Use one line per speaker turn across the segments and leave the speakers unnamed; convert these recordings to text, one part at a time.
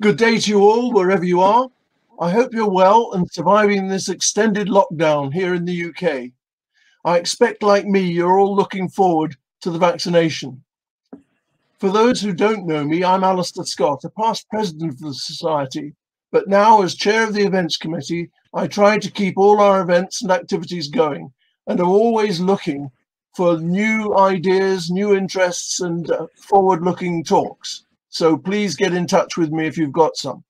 Good day to you all, wherever you are. I hope you're well and surviving this extended lockdown here in the UK. I expect, like me, you're all looking forward to the vaccination. For those who don't know me, I'm Alistair Scott, a past president of the Society, but now as chair of the events committee, I try to keep all our events and activities going and are always looking for new ideas, new interests, and uh, forward looking talks. So please get in touch with me if you've got some.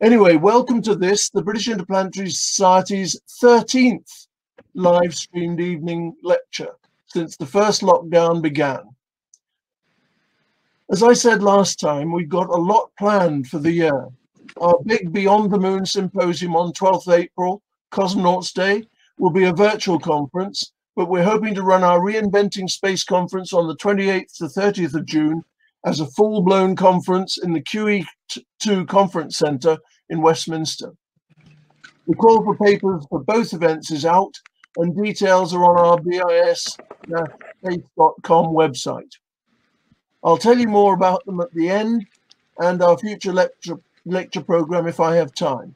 Anyway, welcome to this, the British Interplanetary Society's 13th live streamed evening lecture since the first lockdown began. As I said last time, we've got a lot planned for the year. Our big Beyond the Moon symposium on 12th April, Cosmonauts Day, will be a virtual conference, but we're hoping to run our Reinventing Space conference on the 28th to 30th of June as a full-blown conference in the QE2 Conference Centre in Westminster. The call for papers for both events is out and details are on our bis.com website. I'll tell you more about them at the end and our future lecture, lecture program if I have time.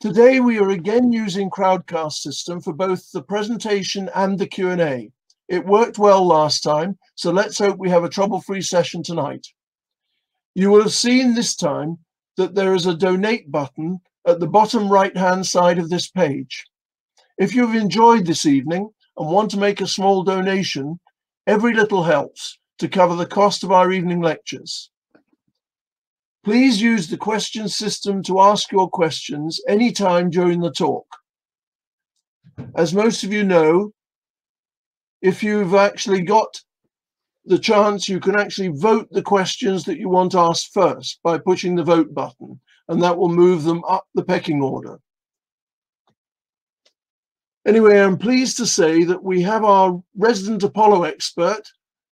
Today we are again using Crowdcast system for both the presentation and the Q&A. It worked well last time, so let's hope we have a trouble-free session tonight. You will have seen this time that there is a donate button at the bottom right-hand side of this page. If you've enjoyed this evening and want to make a small donation, every little helps to cover the cost of our evening lectures. Please use the question system to ask your questions anytime during the talk. As most of you know, if you've actually got the chance, you can actually vote the questions that you want asked first by pushing the vote button, and that will move them up the pecking order. Anyway, I'm pleased to say that we have our resident Apollo expert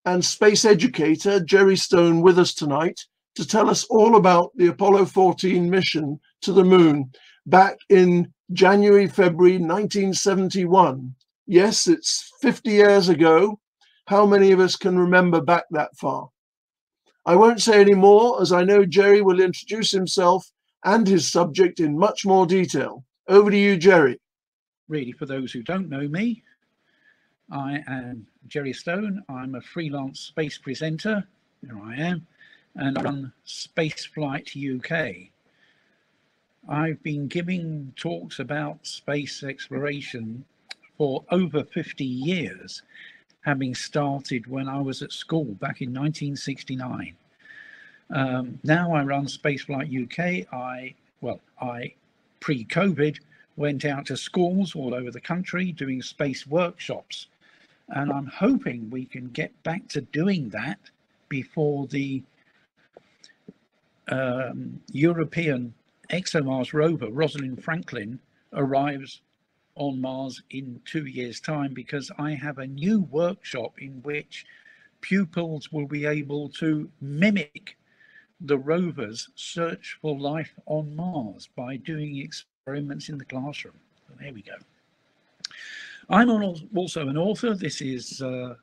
and space educator, Jerry Stone, with us tonight to tell us all about the Apollo 14 mission to the moon back in January, February 1971. Yes, it's 50 years ago. How many of us can remember back that far? I won't say any more as I know Jerry will introduce himself and his subject in much more detail. Over to you, Jerry.
Really, for those who don't know me, I am Jerry Stone. I'm a freelance space presenter. There I am and I run Spaceflight UK. I've been giving talks about space exploration for over 50 years, having started when I was at school back in 1969. Um, now I run Spaceflight UK. I, well, I pre-COVID went out to schools all over the country doing space workshops. And I'm hoping we can get back to doing that before the um, European ExoMars rover, Rosalind Franklin, arrives on Mars in two years' time because I have a new workshop in which pupils will be able to mimic the rover's search for life on Mars by doing experiments in the classroom. So there we go. I'm also an author. This is uh,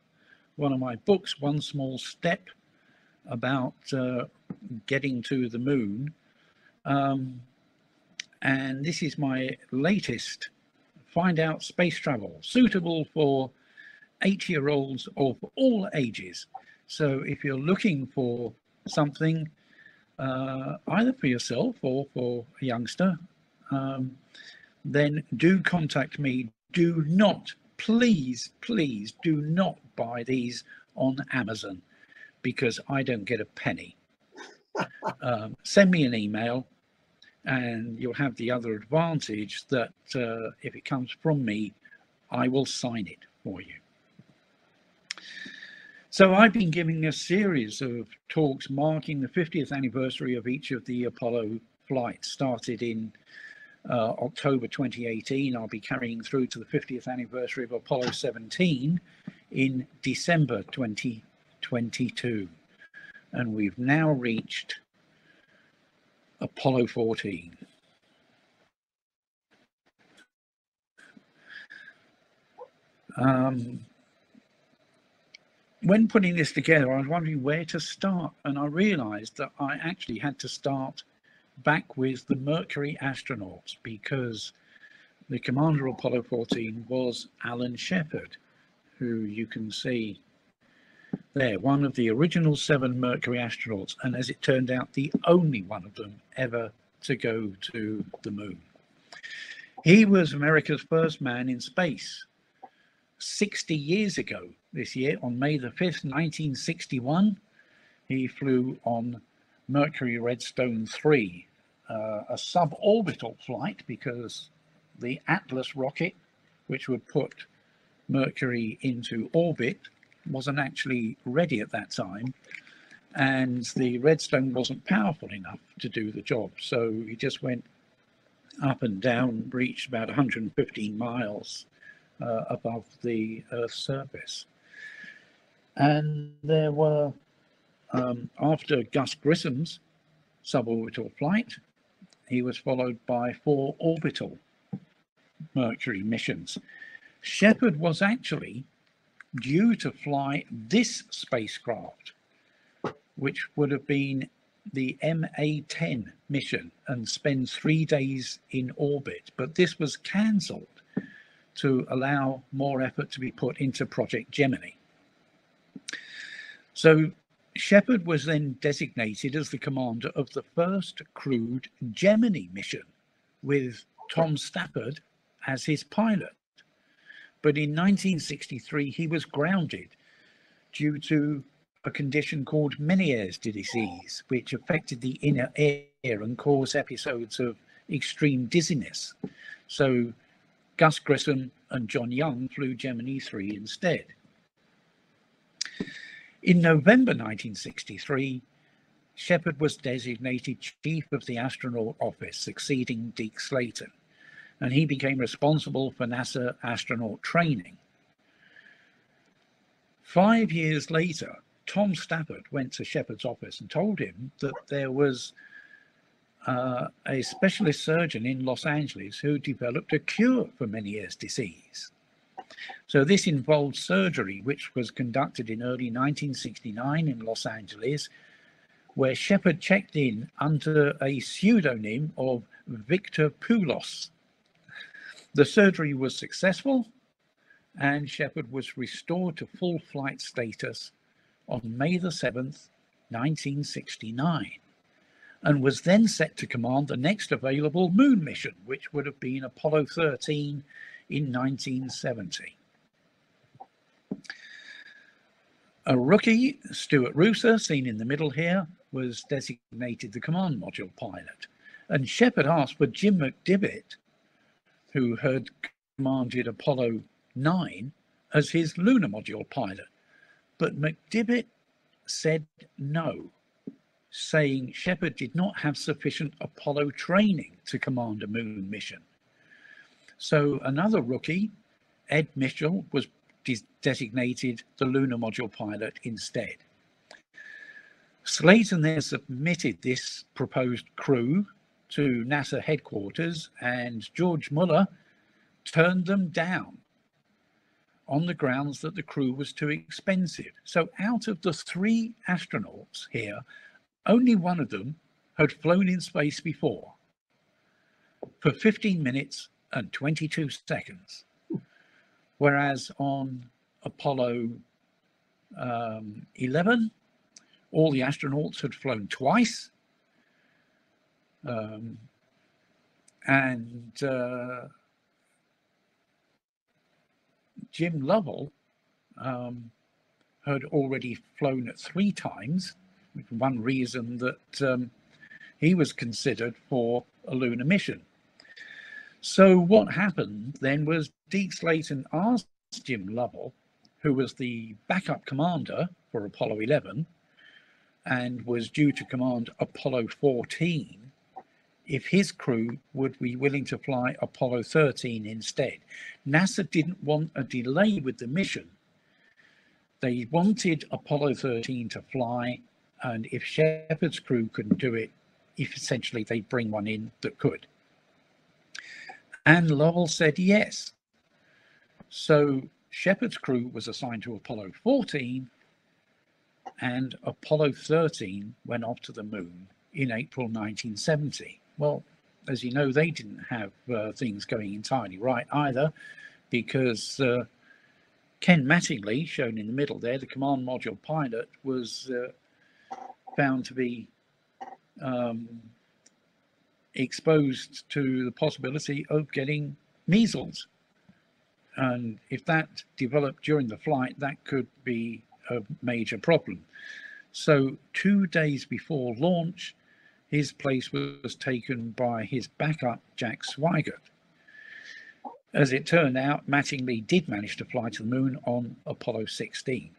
one of my books, One Small Step, about uh, getting to the moon. Um, and this is my latest Find Out Space Travel, suitable for eight year olds of all ages. So if you're looking for something, uh, either for yourself or for a youngster, um, then do contact me. Do not, please, please do not buy these on Amazon because I don't get a penny um, send me an email and you'll have the other advantage that uh, if it comes from me, I will sign it for you. So I've been giving a series of talks marking the 50th anniversary of each of the Apollo flights started in uh, October 2018. I'll be carrying through to the 50th anniversary of Apollo 17 in December 2022 and we've now reached Apollo 14. Um, when putting this together, I was wondering where to start, and I realized that I actually had to start back with the Mercury astronauts because the commander of Apollo 14 was Alan Shepard, who you can see there, one of the original seven Mercury astronauts, and as it turned out, the only one of them ever to go to the moon. He was America's first man in space 60 years ago this year, on May the 5th, 1961. He flew on Mercury Redstone 3, uh, a suborbital flight because the Atlas rocket, which would put Mercury into orbit, wasn't actually ready at that time. And the Redstone wasn't powerful enough to do the job. So he just went up and down, reached about 115 miles uh, above the Earth's surface. And there were, um, after Gus Grissom's suborbital flight, he was followed by four orbital Mercury missions. Shepard was actually due to fly this spacecraft, which would have been the MA 10 mission and spend three days in orbit. But this was cancelled to allow more effort to be put into Project Gemini. So Shepard was then designated as the commander of the first crewed Gemini mission with Tom Stafford as his pilot. But in 1963, he was grounded due to a condition called Meniere's disease, which affected the inner ear and caused episodes of extreme dizziness. So Gus Grissom and John Young flew Gemini 3 instead. In November 1963, Shepard was designated Chief of the Astronaut Office, succeeding Deke Slayton and he became responsible for NASA astronaut training. Five years later, Tom Stafford went to Shepard's office and told him that there was uh, a specialist surgeon in Los Angeles who developed a cure for Meniere's disease. So this involved surgery, which was conducted in early 1969 in Los Angeles, where Shepard checked in under a pseudonym of Victor Poulos. The surgery was successful and Shepard was restored to full flight status on May the 7th, 1969, and was then set to command the next available moon mission, which would have been Apollo 13 in 1970. A rookie, Stuart Roosa, seen in the middle here, was designated the command module pilot. And Shepard asked for Jim McDivitt who had commanded Apollo 9 as his lunar module pilot. But McDivitt said no, saying Shepard did not have sufficient Apollo training to command a moon mission. So another rookie, Ed Mitchell, was designated the lunar module pilot instead. Slayton then submitted this proposed crew to NASA headquarters, and George Mueller turned them down on the grounds that the crew was too expensive. So, out of the three astronauts here, only one of them had flown in space before for 15 minutes and 22 seconds. Whereas on Apollo um, 11, all the astronauts had flown twice um, and uh, Jim Lovell um, had already flown it three times, one reason that um, he was considered for a lunar mission. So what happened then was Deke Slayton asked Jim Lovell, who was the backup commander for Apollo 11 and was due to command Apollo 14, if his crew would be willing to fly Apollo 13 instead. NASA didn't want a delay with the mission. They wanted Apollo 13 to fly, and if Shepard's crew couldn't do it, if essentially they bring one in that could. And Lovell said yes. So Shepard's crew was assigned to Apollo 14, and Apollo 13 went off to the moon in April 1970. Well, as you know, they didn't have uh, things going entirely right either, because uh, Ken Mattingly, shown in the middle there, the command module pilot, was uh, found to be um, exposed to the possibility of getting measles. And if that developed during the flight, that could be a major problem. So, two days before launch, his place was taken by his backup, Jack Swigert. As it turned out, Mattingly did manage to fly to the moon on Apollo 16.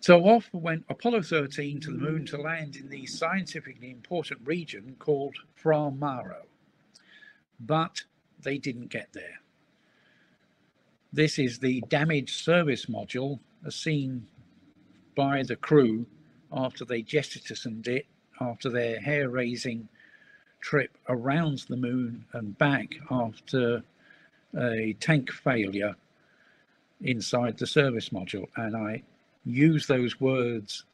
So off went Apollo 13 to the moon to land in the scientifically important region called Fra Mauro. But they didn't get there. This is the damaged service module, as seen by the crew after they jettisoned it after their hair raising trip around the moon and back after a tank failure inside the service module. And I use those words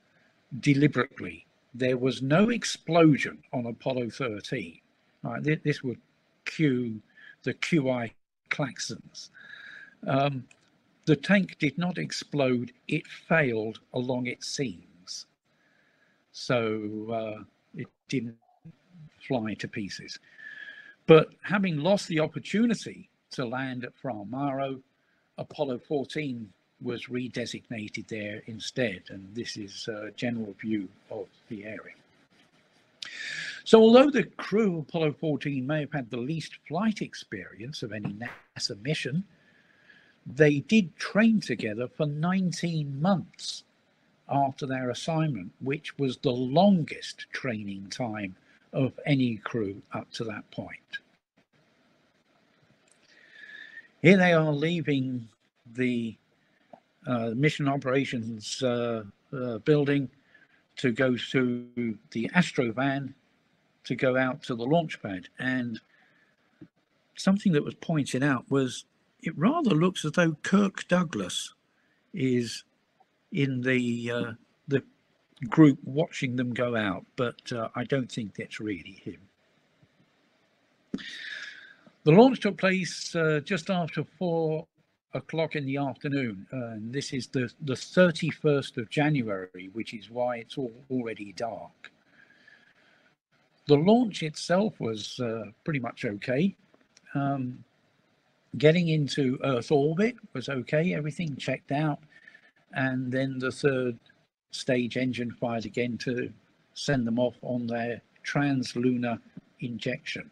deliberately. There was no explosion on Apollo 13. Right, this would cue the QI klaxons. Um, the tank did not explode, it failed along its seams. So uh, it didn't fly to pieces. But having lost the opportunity to land at Fra Mauro, Apollo 14 was redesignated there instead. And this is a general view of the area. So although the crew of Apollo 14 may have had the least flight experience of any NASA mission, they did train together for 19 months after their assignment, which was the longest training time of any crew up to that point. Here they are leaving the uh, mission operations uh, uh, building to go to the Astrovan to go out to the launch pad. And something that was pointed out was it rather looks as though Kirk Douglas is in the uh, the group watching them go out, but uh, I don't think that's really him. The launch took place uh, just after four o'clock in the afternoon, and this is the the 31st of January, which is why it's all already dark. The launch itself was uh, pretty much okay. Um, getting into Earth orbit was okay, everything checked out. And then the third stage engine fired again to send them off on their translunar injection.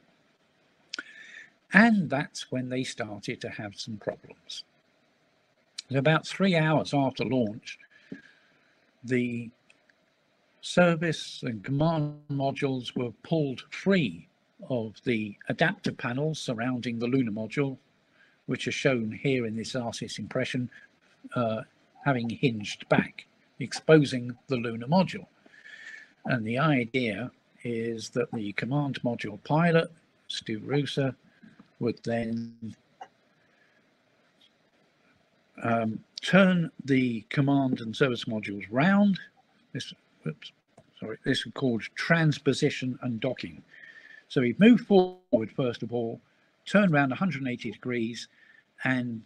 And that's when they started to have some problems. About three hours after launch, the service and command modules were pulled free of the adapter panels surrounding the lunar module, which are shown here in this ARCIS impression, uh, having hinged back, exposing the lunar module. And the idea is that the command module pilot, Stu Roosa, would then um, turn the command and service modules round. This oops, sorry, this is called transposition and docking. So we move forward, first of all, turn around 180 degrees and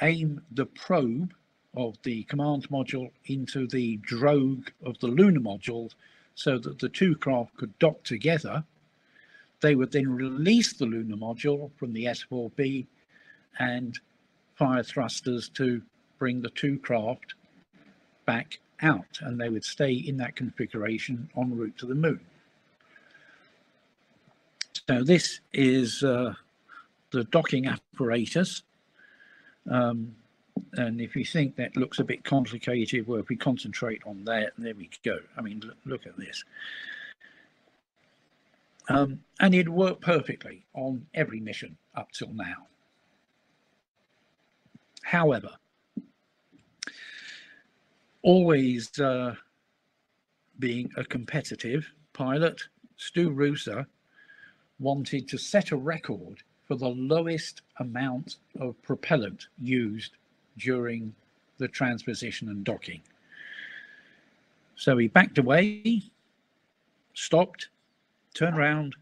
aim the probe of the command module into the drogue of the lunar module so that the two craft could dock together. They would then release the lunar module from the S4B and fire thrusters to bring the two craft back out and they would stay in that configuration en route to the moon. So this is uh, the docking apparatus. Um, and if you think that looks a bit complicated, well, if we concentrate on that, there we go. I mean, look, at this. Um, and it worked perfectly on every mission up till now. However, always uh, being a competitive pilot, Stu Roosa wanted to set a record for the lowest amount of propellant used during the transposition and docking. So he backed away, stopped, turned around,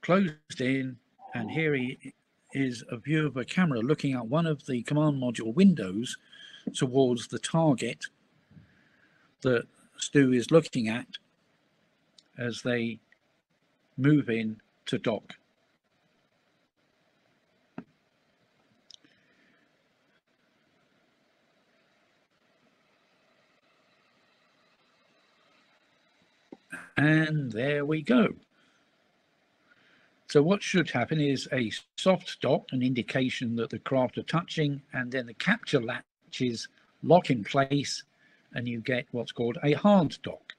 closed in, and here he is a view of a camera looking out one of the command module windows towards the target that Stu is looking at as they move in to dock. And there we go. So what should happen is a soft dock, an indication that the craft are touching, and then the capture latches lock in place, and you get what's called a hard dock.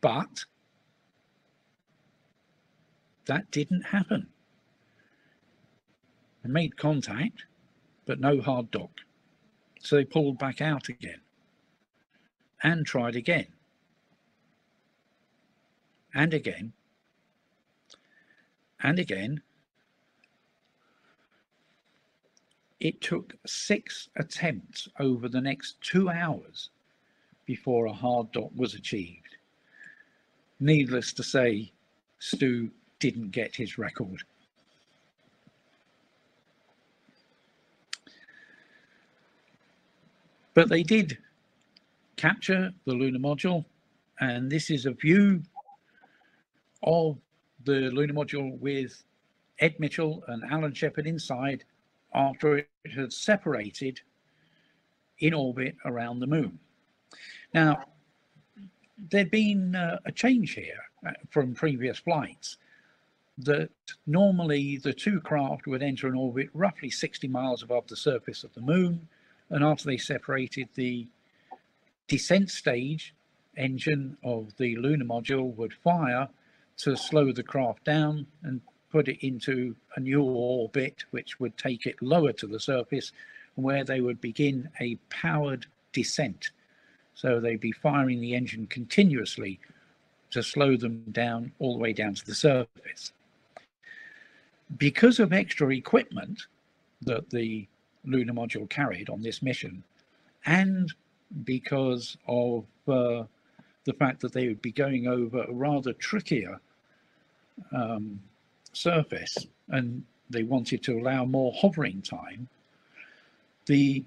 But that didn't happen. They made contact, but no hard dock. So they pulled back out again and tried again and again and again. It took six attempts over the next two hours before a hard dock was achieved. Needless to say, Stu didn't get his record. But they did capture the lunar module, and this is a view of the lunar module with Ed Mitchell and Alan Shepard inside after it had separated in orbit around the moon. Now, there'd been uh, a change here uh, from previous flights that normally the two craft would enter an orbit roughly 60 miles above the surface of the moon. And after they separated, the descent stage engine of the lunar module would fire to slow the craft down and put it into a new orbit, which would take it lower to the surface, where they would begin a powered descent. So they'd be firing the engine continuously to slow them down all the way down to the surface. Because of extra equipment that the lunar module carried on this mission, and because of uh, the fact that they would be going over a rather trickier um, surface and they wanted to allow more hovering time, the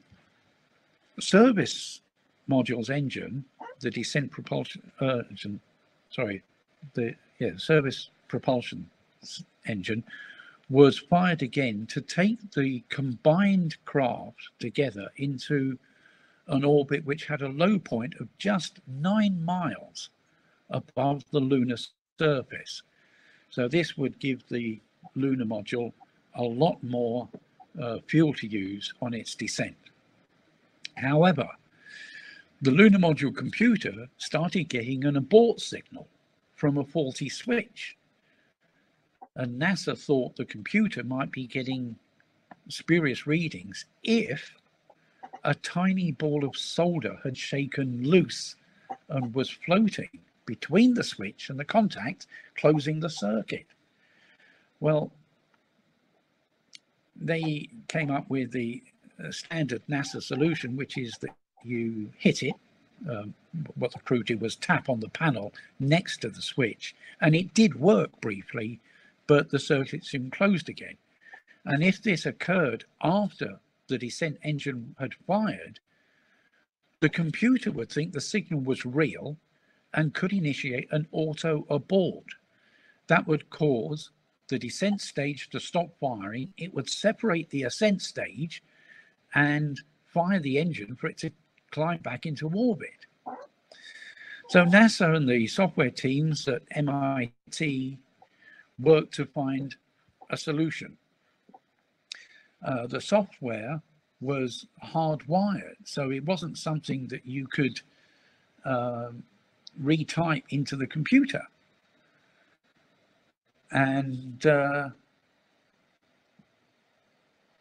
service module's engine, the descent propulsion, uh, sorry, the yeah, service propulsion engine was fired again to take the combined craft together into an orbit which had a low point of just nine miles above the lunar surface. So this would give the lunar module a lot more uh, fuel to use on its descent. However, the lunar module computer started getting an abort signal from a faulty switch. And NASA thought the computer might be getting spurious readings if a tiny ball of solder had shaken loose and was floating between the switch and the contact, closing the circuit. Well, they came up with the uh, standard NASA solution, which is that you hit it. Um, what the crew did was tap on the panel next to the switch, and it did work briefly, but the circuit soon closed again. And if this occurred after the descent engine had fired, the computer would think the signal was real and could initiate an auto abort. That would cause the descent stage to stop firing. It would separate the ascent stage and fire the engine for it to climb back into orbit. So NASA and the software teams at MIT worked to find a solution. Uh, the software was hardwired, so it wasn't something that you could um, retype into the computer. And uh,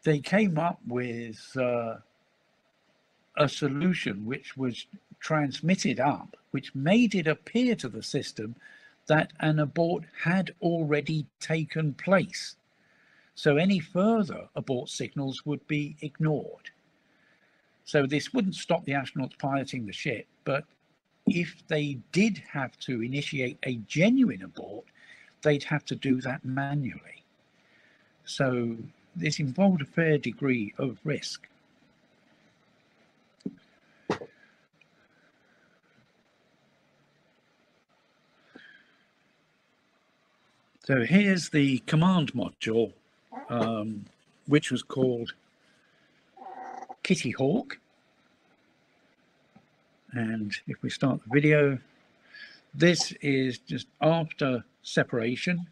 they came up with uh, a solution which was transmitted up, which made it appear to the system that an abort had already taken place. So any further abort signals would be ignored. So this wouldn't stop the astronauts piloting the ship, but if they did have to initiate a genuine abort, they'd have to do that manually. So this involved a fair degree of risk. So here's the command module, um, which was called Kitty Hawk. And if we start the video, this is just after separation.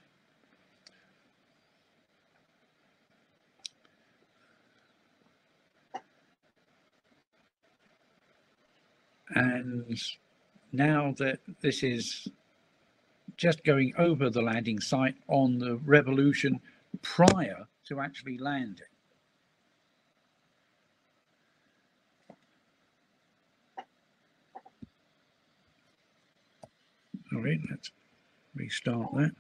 And now that this is just going over the landing site on the Revolution prior to actually landing. All right, let's restart that.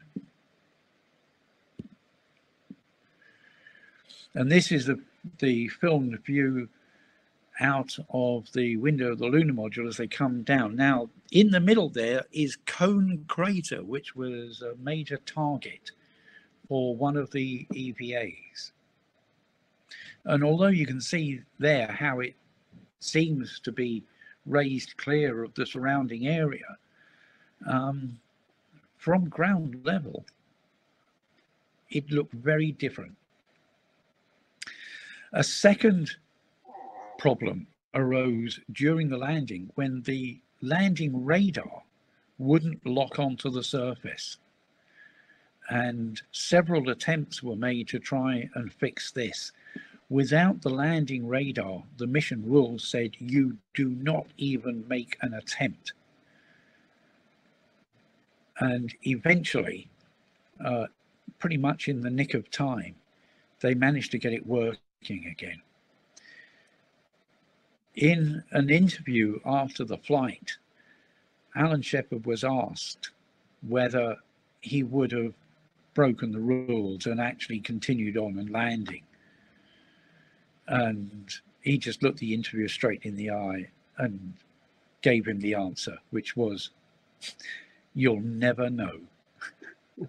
And this is the, the filmed view out of the window of the lunar module as they come down. Now, in the middle there is Cone Crater, which was a major target for one of the EVAs. And although you can see there how it seems to be raised clear of the surrounding area, um, from ground level, it looked very different. A second problem arose during the landing when the landing radar wouldn't lock onto the surface. And several attempts were made to try and fix this. Without the landing radar, the mission rules said you do not even make an attempt. And eventually, uh, pretty much in the nick of time, they managed to get it working again. In an interview after the flight, Alan Shepard was asked whether he would have broken the rules and actually continued on and landing. And he just looked the interviewer straight in the eye and gave him the answer, which was, You'll never know.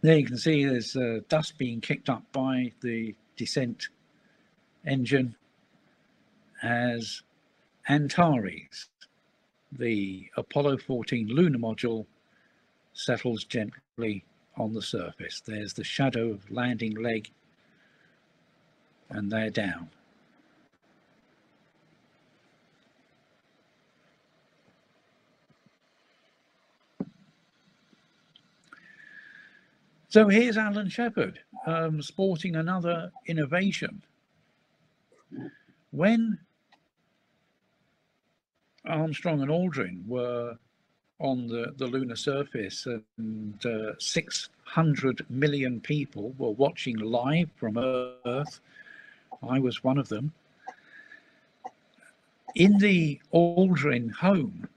there you can see there's uh, dust being kicked up by the descent engine as Antares, the Apollo 14 lunar module, settles gently on the surface. There's the shadow of landing leg and they're down. So here's Alan Shepard um, sporting another innovation when Armstrong and Aldrin were on the, the lunar surface and uh, 600 million people were watching live from Earth, I was one of them. In the Aldrin home,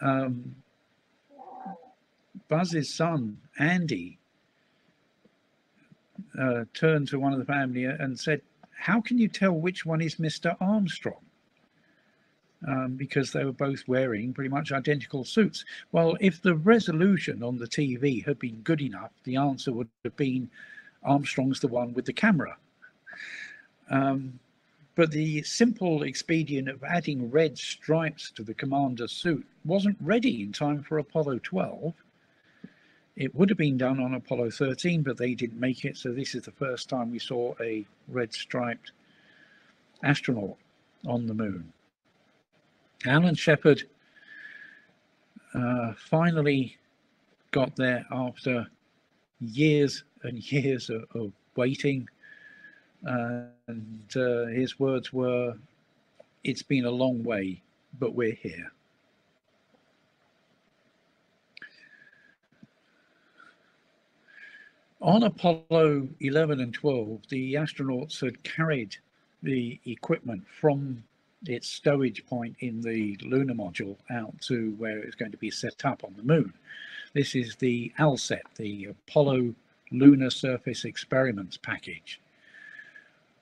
um, Buzz's son, Andy, uh, turned to one of the family and said, how can you tell which one is Mr. Armstrong? Um, because they were both wearing pretty much identical suits. Well, if the resolution on the TV had been good enough, the answer would have been Armstrong's the one with the camera. Um, but the simple expedient of adding red stripes to the commander's suit wasn't ready in time for Apollo 12. It would have been done on Apollo 13, but they didn't make it. So this is the first time we saw a red striped astronaut on the moon. Alan Shepard uh, finally got there after years and years of, of waiting. Uh, and uh, his words were, It's been a long way, but we're here. On Apollo 11 and 12, the astronauts had carried the equipment from its stowage point in the lunar module out to where it's going to be set up on the moon. This is the ALSEP, the Apollo Lunar Surface Experiments package.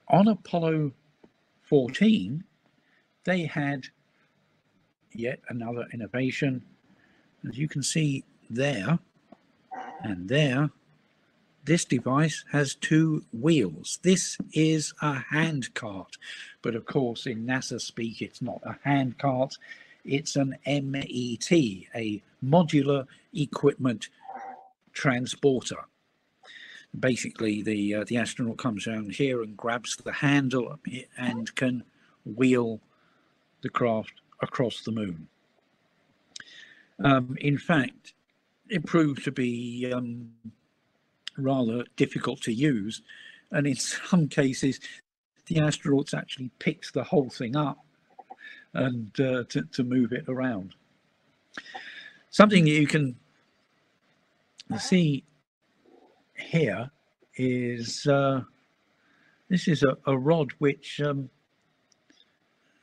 on Apollo 14, they had yet another innovation. As you can see there and there, this device has two wheels. This is a hand cart, but of course in NASA speak it's not a hand cart, it's an MET, a modular equipment transporter. Basically, the uh, the astronaut comes down here and grabs the handle and can wheel the craft across the moon. Um, in fact, it proved to be um, rather difficult to use, and in some cases, the astronauts actually picked the whole thing up and uh, to, to move it around. Something you can see here is uh, this is a, a rod which um,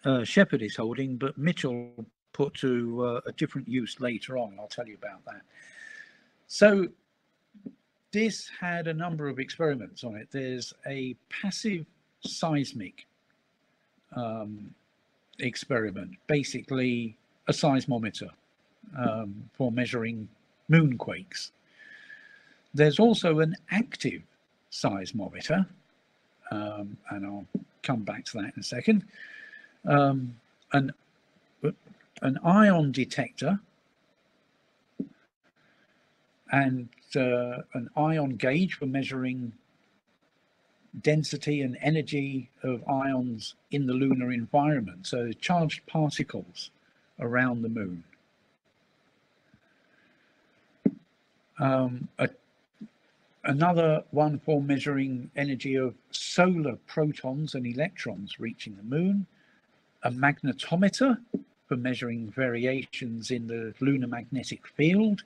uh, Shepard is holding, but Mitchell put to uh, a different use later on. I'll tell you about that. So this had a number of experiments on it. There's a passive seismic um, experiment, basically a seismometer um, for measuring moonquakes. There's also an active seismometer, um, and I'll come back to that in a second. Um, an, an ion detector and uh, an ion gauge for measuring density and energy of ions in the lunar environment, so charged particles around the moon. Um, a, another one for measuring energy of solar protons and electrons reaching the moon, a magnetometer for measuring variations in the lunar magnetic field,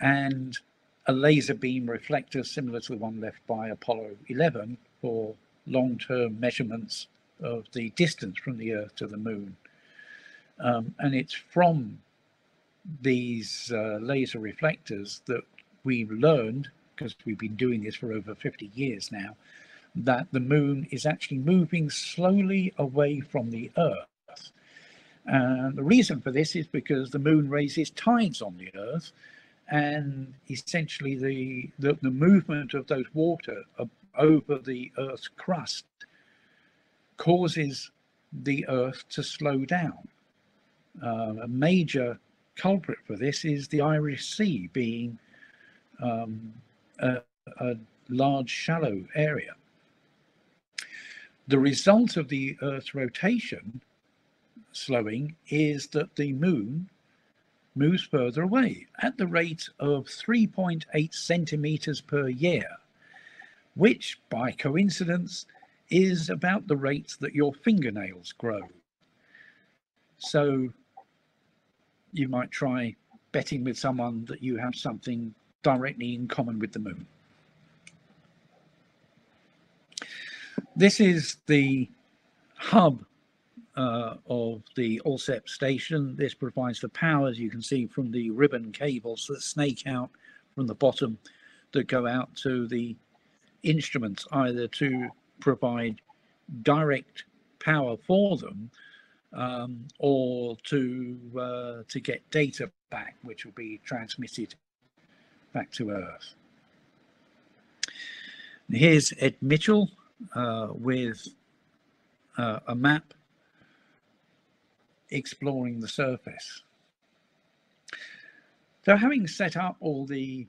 and a laser beam reflector similar to the one left by Apollo 11 for long-term measurements of the distance from the Earth to the Moon. Um, and it's from these uh, laser reflectors that we've learned, because we've been doing this for over 50 years now, that the Moon is actually moving slowly away from the Earth. And the reason for this is because the Moon raises tides on the Earth, and essentially the, the, the movement of those water over the Earth's crust causes the Earth to slow down. Uh, a major culprit for this is the Irish Sea being um, a, a large shallow area. The result of the Earth's rotation slowing is that the moon moves further away at the rate of 3.8 centimeters per year, which by coincidence is about the rate that your fingernails grow. So you might try betting with someone that you have something directly in common with the moon. This is the hub uh, of the ALSEP station. This provides the power, as you can see, from the ribbon cables that snake out from the bottom that go out to the instruments, either to provide direct power for them um, or to uh, to get data back, which will be transmitted back to Earth. here's Ed Mitchell uh, with uh, a map exploring the surface. So having set up all the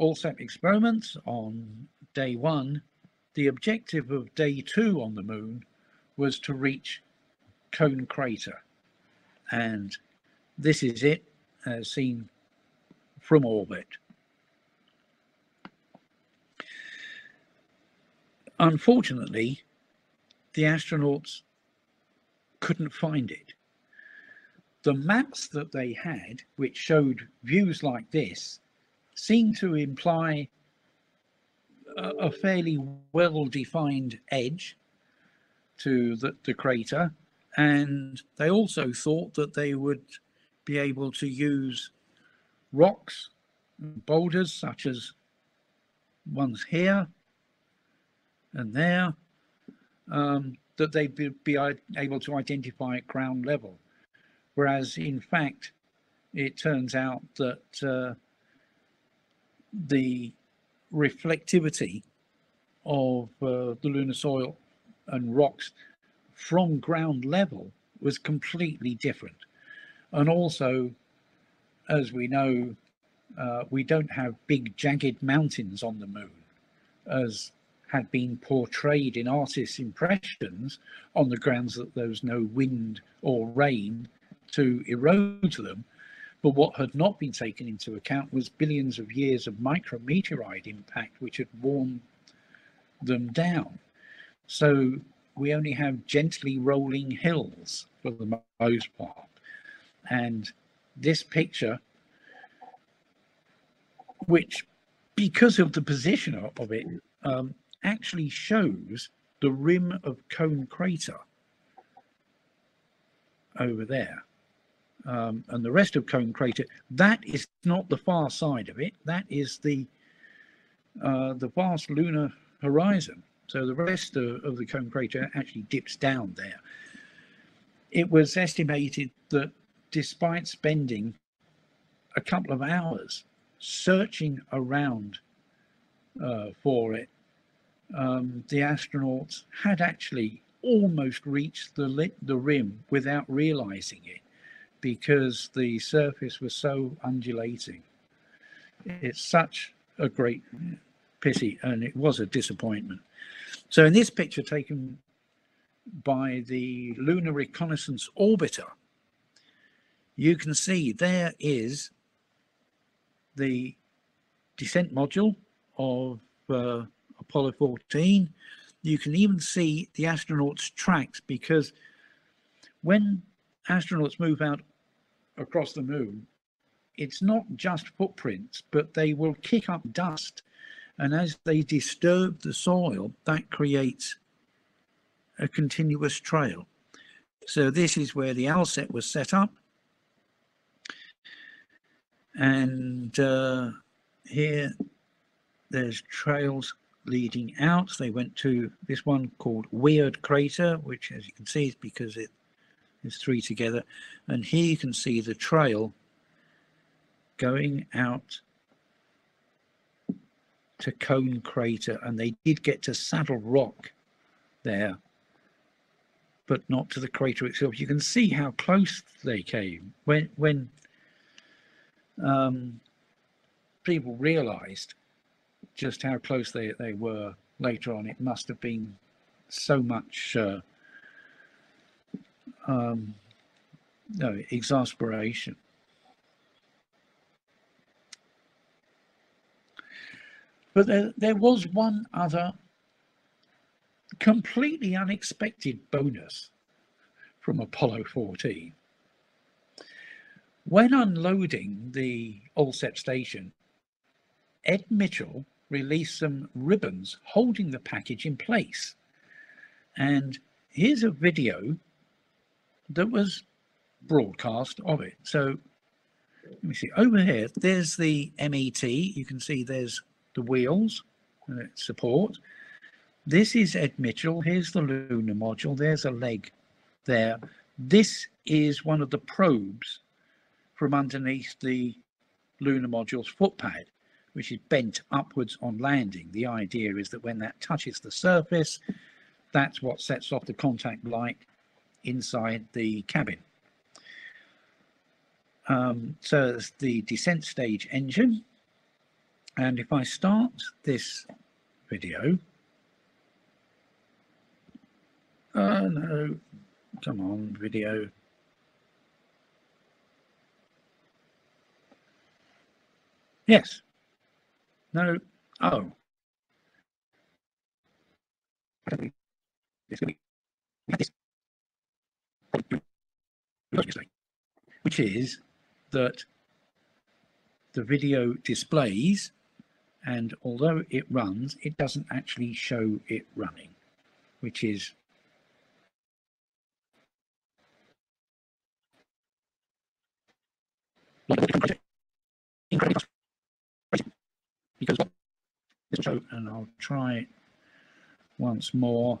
ALSEP experiments on day one, the objective of day two on the moon was to reach Cone Crater. And this is it as seen from orbit. Unfortunately, the astronauts couldn't find it the maps that they had, which showed views like this, seemed to imply a, a fairly well defined edge to the, the crater. And they also thought that they would be able to use rocks, and boulders such as ones here, and there, um, that they'd be, be able to identify at ground level. Whereas in fact, it turns out that uh, the reflectivity of uh, the lunar soil and rocks from ground level was completely different. And also, as we know, uh, we don't have big jagged mountains on the moon, as had been portrayed in artists' impressions on the grounds that there was no wind or rain to erode them. But what had not been taken into account was billions of years of micrometeorite impact, which had worn them down. So we only have gently rolling hills for the most part. And this picture, which because of the position of it, um, actually shows the rim of Cone Crater over there. Um, and the rest of Cone Crater, that is not the far side of it. That is the uh, the vast lunar horizon. So the rest of, of the Cone Crater actually dips down there. It was estimated that despite spending a couple of hours searching around uh, for it, um, the astronauts had actually almost reached the, the rim without realizing it because the surface was so undulating. It's such a great pity and it was a disappointment. So in this picture taken by the Lunar Reconnaissance Orbiter, you can see there is the descent module of uh, Apollo 14. You can even see the astronauts' tracks because when astronauts move out across the moon, it's not just footprints, but they will kick up dust. And as they disturb the soil, that creates a continuous trail. So this is where the ALSEP was set up. And uh, here there's trails leading out. They went to this one called Weird Crater, which as you can see is because it is three together. And here you can see the trail going out to Cone Crater. And they did get to Saddle Rock there, but not to the crater itself. You can see how close they came when when um, people realized just how close they, they were later on. It must have been so much uh, um, no, exasperation. But there, there was one other completely unexpected bonus from Apollo 14. When unloading the ALSEP station, Ed Mitchell released some ribbons holding the package in place. And here's a video that was broadcast of it. So let me see over here, there's the MET. You can see there's the wheels uh, support. This is Ed Mitchell. Here's the lunar module. There's a leg there. This is one of the probes from underneath the lunar module's footpad which is bent upwards on landing. The idea is that when that touches the surface, that's what sets off the contact light inside the cabin. Um, so it's the descent stage engine. And if I start this video, uh, no, come on, video. Yes, no. Oh. Which is that the video displays and although it runs, it doesn't actually show it running, which is because and I'll try it once more.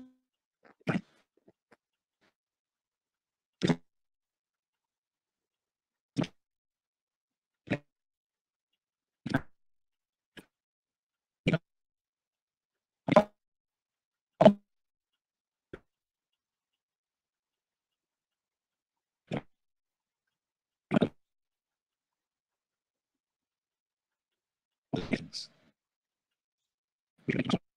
Thank you.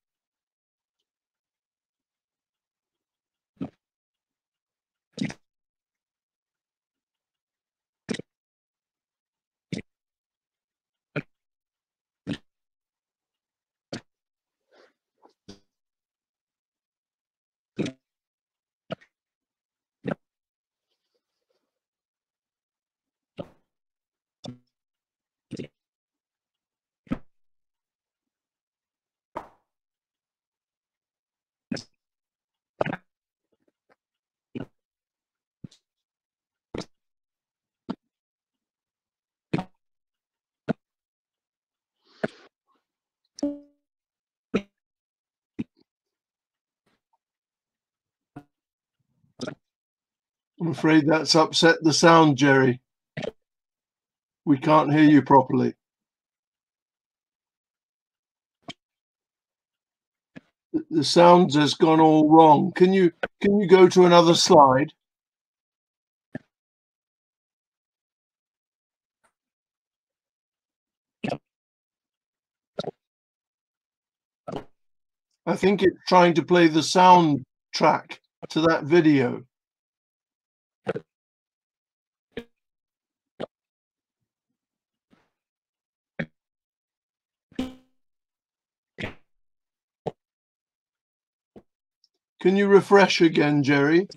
I'm afraid that's upset the sound, Jerry. We can't hear you properly. The- sound has gone all wrong. Can you can you go to another slide? I think it's trying to play the sound track to that video. Can you refresh again, Jerry?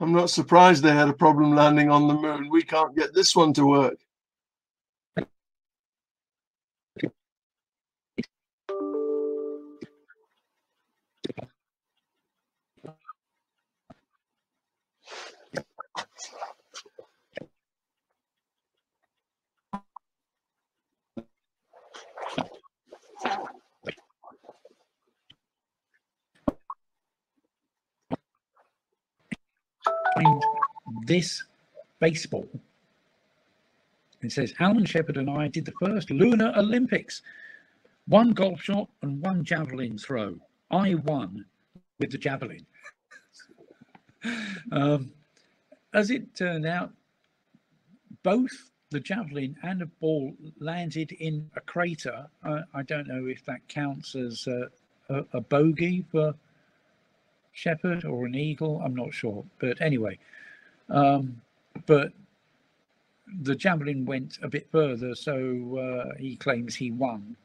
I'm not surprised they had a problem landing on the moon. We can't get this one to work.
This baseball. It says Alan Shepard and I did the first Lunar Olympics. One golf shot and one javelin throw. I won with the javelin. um, as it turned out, both the javelin and the ball landed in a crater. Uh, I don't know if that counts as a, a, a bogey for Shepard or an eagle. I'm not sure, but anyway, um, but the javelin went a bit further, so uh, he claims he won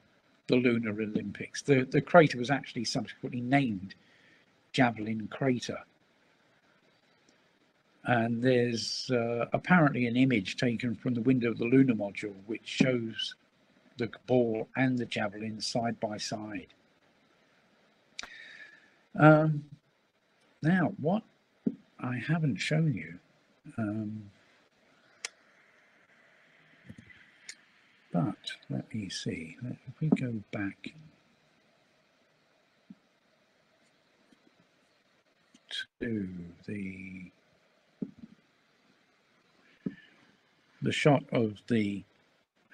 the Lunar Olympics. The the crater was actually subsequently named Javelin Crater. And there's uh, apparently an image taken from the window of the lunar module which shows the ball and the javelin side by side. Um, now, what I haven't shown you, um, but let me see, if we go back to the the shot of the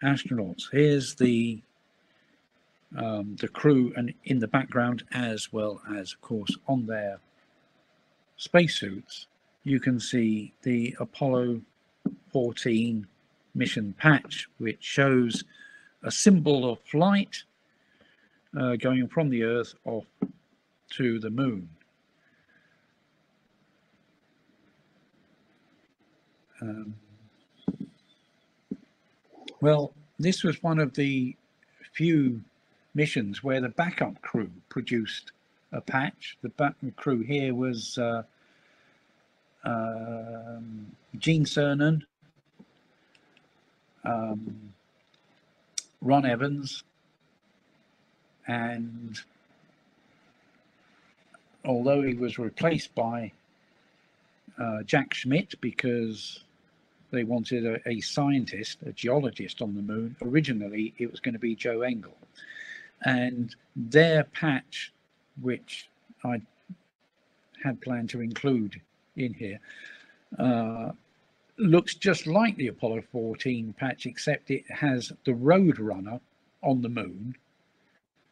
astronauts. Here's the um, the crew and in the background, as well as, of course, on their spacesuits, you can see the Apollo 14 mission patch, which shows a symbol of flight uh, going from the Earth off to the moon. Um, well, this was one of the few missions where the backup crew produced a patch. The backup crew here was uh, um, Gene Cernan, um, Ron Evans, and although he was replaced by uh, Jack Schmitt because they wanted a, a, scientist, a geologist on the moon, originally it was going to be Joe Engle. And their patch, which I had planned to include in here, uh, looks just like the Apollo 14 patch, except it has the Roadrunner on the moon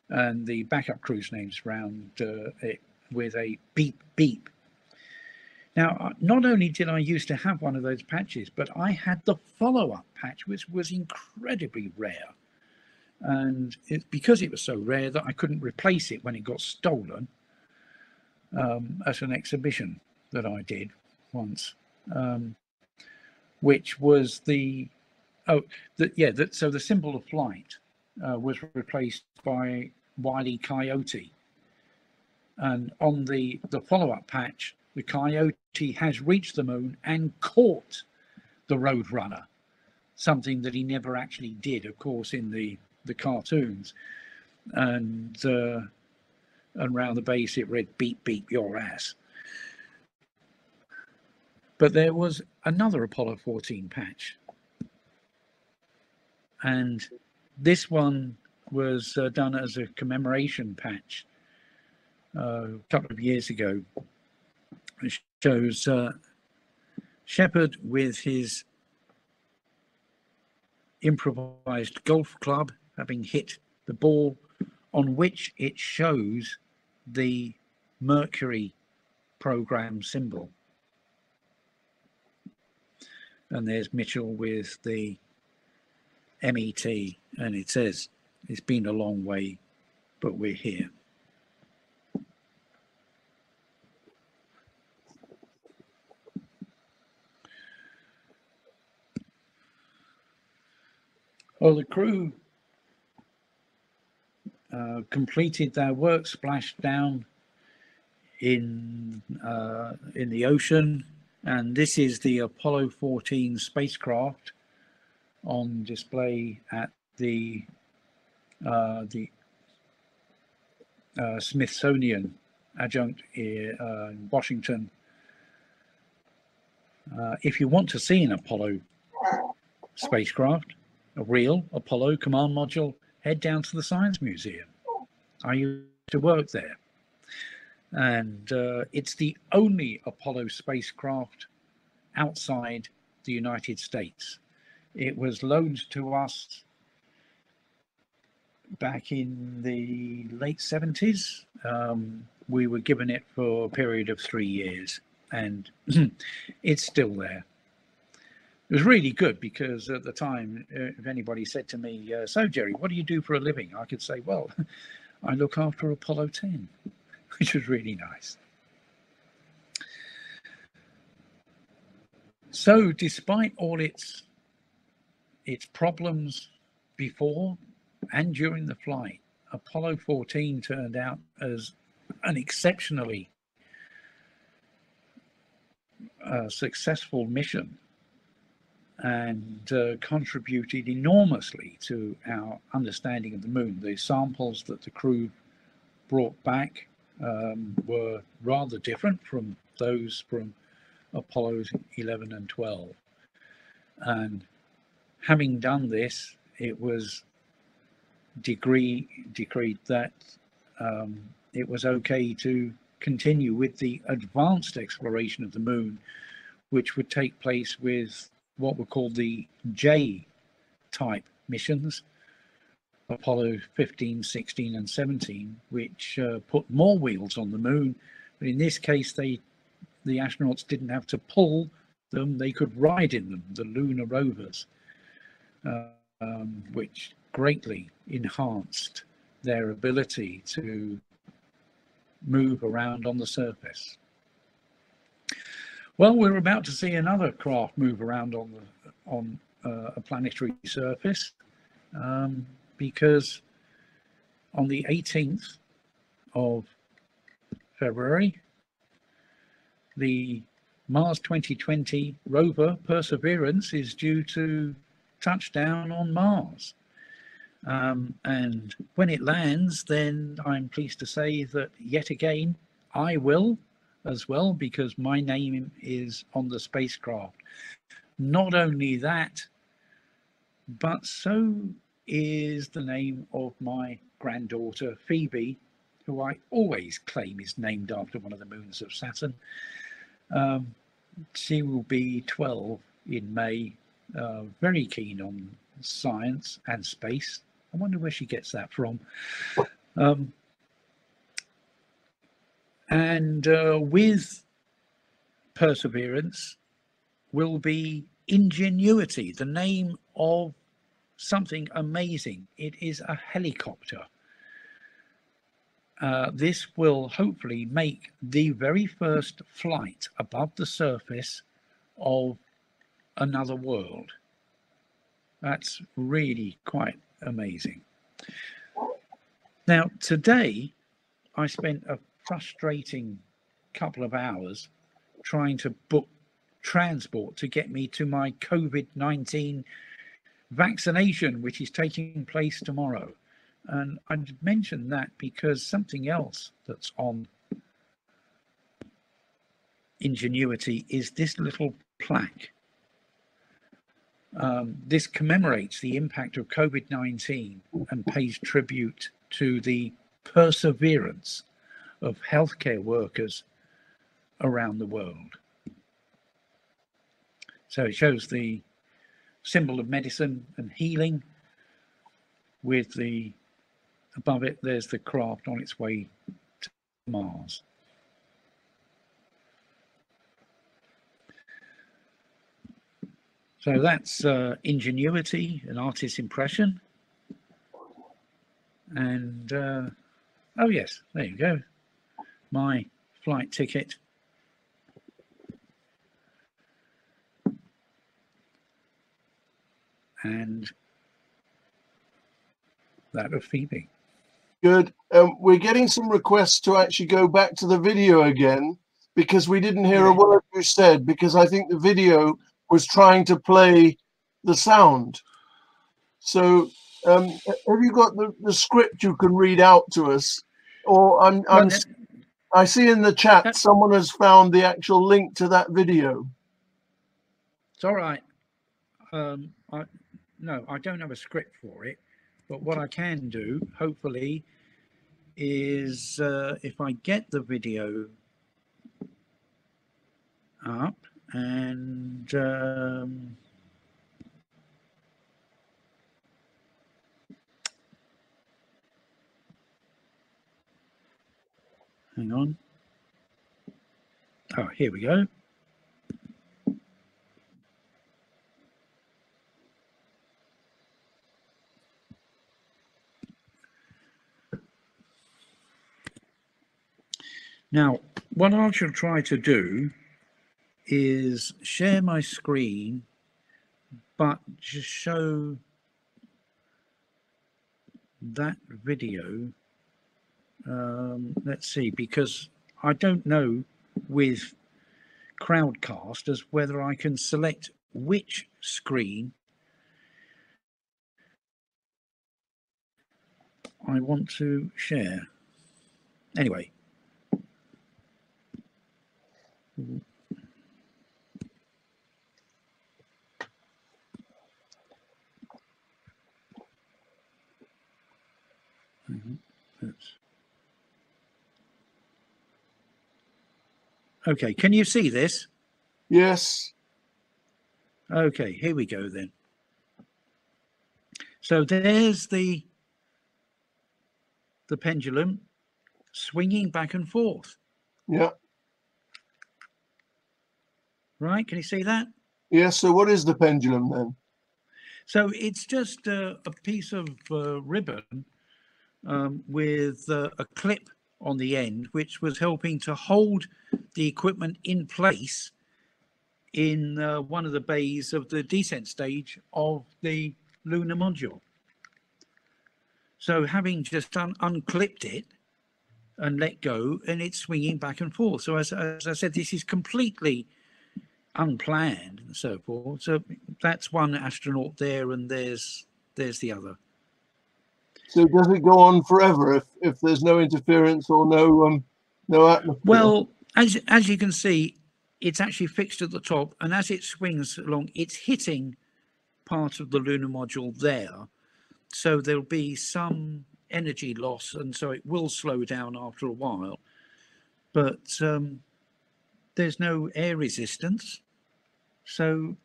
and the backup cruise names around uh, it with a beep beep. Now, uh, not only did I used to have one of those patches, but I had the follow up patch, which was incredibly rare. And it's because it was so rare that I couldn't replace it when it got stolen um, at an exhibition that I did once. Um, which was the oh the, yeah that so the symbol of flight uh, was replaced by Wiley Coyote, and on the the follow up patch, the Coyote has reached the moon and caught the Roadrunner, something that he never actually did, of course, in the the cartoons, and uh, and around the base it read "beep beep your ass." But there was another Apollo 14 patch. And this one was uh, done as a commemoration patch uh, a couple of years ago. It shows uh, Shepard with his improvised golf club having hit the ball on which it shows the Mercury program symbol and there's Mitchell with the MET, and it says it's been a long way, but we're here. Well, the crew uh, completed their work, splashed down in uh, in the ocean and this is the Apollo 14 spacecraft on display at the uh, the uh, Smithsonian adjunct here, uh, in Washington. If you want to see an Apollo spacecraft, a real Apollo command module, head down to the Science Museum. I used to work there and uh, it's the only Apollo spacecraft outside the United States. It was loaned to us back in the late 70s. Um, we were given it for a period of three years, and it's still there. It was really good because at the time, uh, if anybody said to me, uh, So, Jerry, what do you do for a living? I could say, Well, I look after Apollo 10. which was really nice. So, despite all its its problems before and during the flight, Apollo 14 turned out as an exceptionally uh, successful mission and uh, contributed enormously to our understanding of the moon. The samples that the crew brought back um, were rather different from those from Apollos 11 and 12. And having done this, it was degree, decreed that um, it was okay to continue with the advanced exploration of the moon, which would take place with what were called the J type missions, Apollo 15, 16, and 17, which uh, put more wheels on the moon. But in this case, they the astronauts didn't have to pull them; they could ride in them. The lunar rovers, uh, um, which greatly enhanced their ability to move around on the surface. Well, we're about to see another craft move around on the on uh, a planetary surface um, because on the 18th of February, the Mars 2020 rover Perseverance is due to touch down on Mars. Um, and when it lands, then I'm pleased to say that yet again, I will as well, because my name is on the spacecraft. Not only that, but so is the name of my granddaughter, Phoebe, who I always claim is named after one of the moons of Saturn. Um, she will be 12 in May, uh, very keen on science and space. I wonder where she gets that from. Um, and uh, with perseverance will be ingenuity, the name of something amazing. It is a helicopter. Uh, this will hopefully make the very first flight above the surface of another world. That's really quite amazing. Now, today I spent a frustrating couple of hours trying to book transport to get me to my COVID 19 vaccination, which is taking place tomorrow. And I mention that because something else that's on ingenuity is this little plaque. Um, this commemorates the impact of COVID 19 and pays tribute to the perseverance of healthcare workers around the world. So it shows the symbol of medicine and healing with the above it there's the craft on its way to Mars. So that's uh, ingenuity, an artist's impression. And uh, oh yes, there you go. My flight ticket and that of Phoebe.
Good. Um, we're getting some requests to actually go back to the video again because we didn't hear a word you said because I think the video was trying to play the sound. So um, have you got the, the script you can read out to us? Or I'm, I'm I see in the chat someone has found the actual link to that video.
It's all right. Um, I, no, I don't have a script for it, but what I can do, hopefully, is uh, if I get the video up and um, hang on. Oh, here we go. Now, what I shall try to do is share my screen, but just show that video. Um, let's see, because I don't know with Crowdcast as whether I can select which screen I want to share. Anyway, Mm-hmm. Okay, can you see this?
Yes.
Okay, here we go then. So there's the the pendulum swinging back and forth.
Yeah.
Right? Can you see that?
Yes. So what is the pendulum then?
So it's just a, a piece of uh, ribbon um, with uh, a clip on the end, which was helping to hold the equipment in place in uh, one of the bays of the descent stage of the lunar module. So having just un- unclipped it and let go, and it's swinging back and forth. So as, as I said, this is completely unplanned and so forth. So that's one astronaut there, and there's there's the other.
So does it go on forever if, if there's no interference or no um no atmosphere?
Well, as as you can see, it's actually fixed at the top, and as it swings along, it's hitting part of the lunar module there. So there'll be some energy loss, and so it will slow down after a while. But um, there's no air resistance, so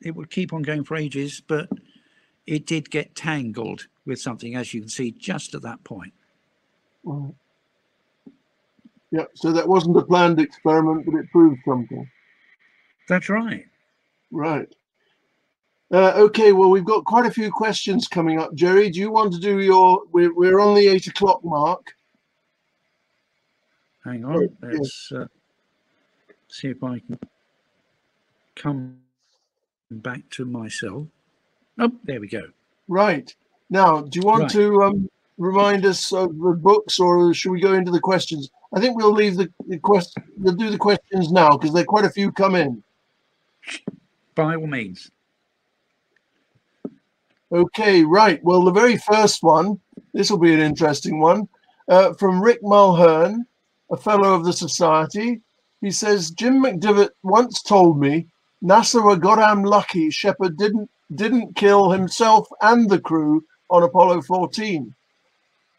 it would keep on going for ages. But it did get tangled with something, as you can see, just at that point.
Right. Yeah, so that wasn't a planned experiment, but it proved something.
That's right.
Right. Uh, okay, well, we've got quite a few questions coming up. Jerry, do you want to do your? We're, we're on the eight o'clock mark.
Hang on, let's uh, see if I can come back to myself. Oh, there we go.
Right. Now, do you want
Right.
to um, remind us of the books or should we go into the questions? I think we'll leave the, the quest. We'll do the questions now because there are quite a few come in.
By all means.
Okay, right. Well, the very first one, this will be an interesting one, uh, from Rick Mulhern, a fellow of the Society. He says Jim McDivitt once told me NASA were goddamn lucky Shepard didn't didn't kill himself and the crew on Apollo 14.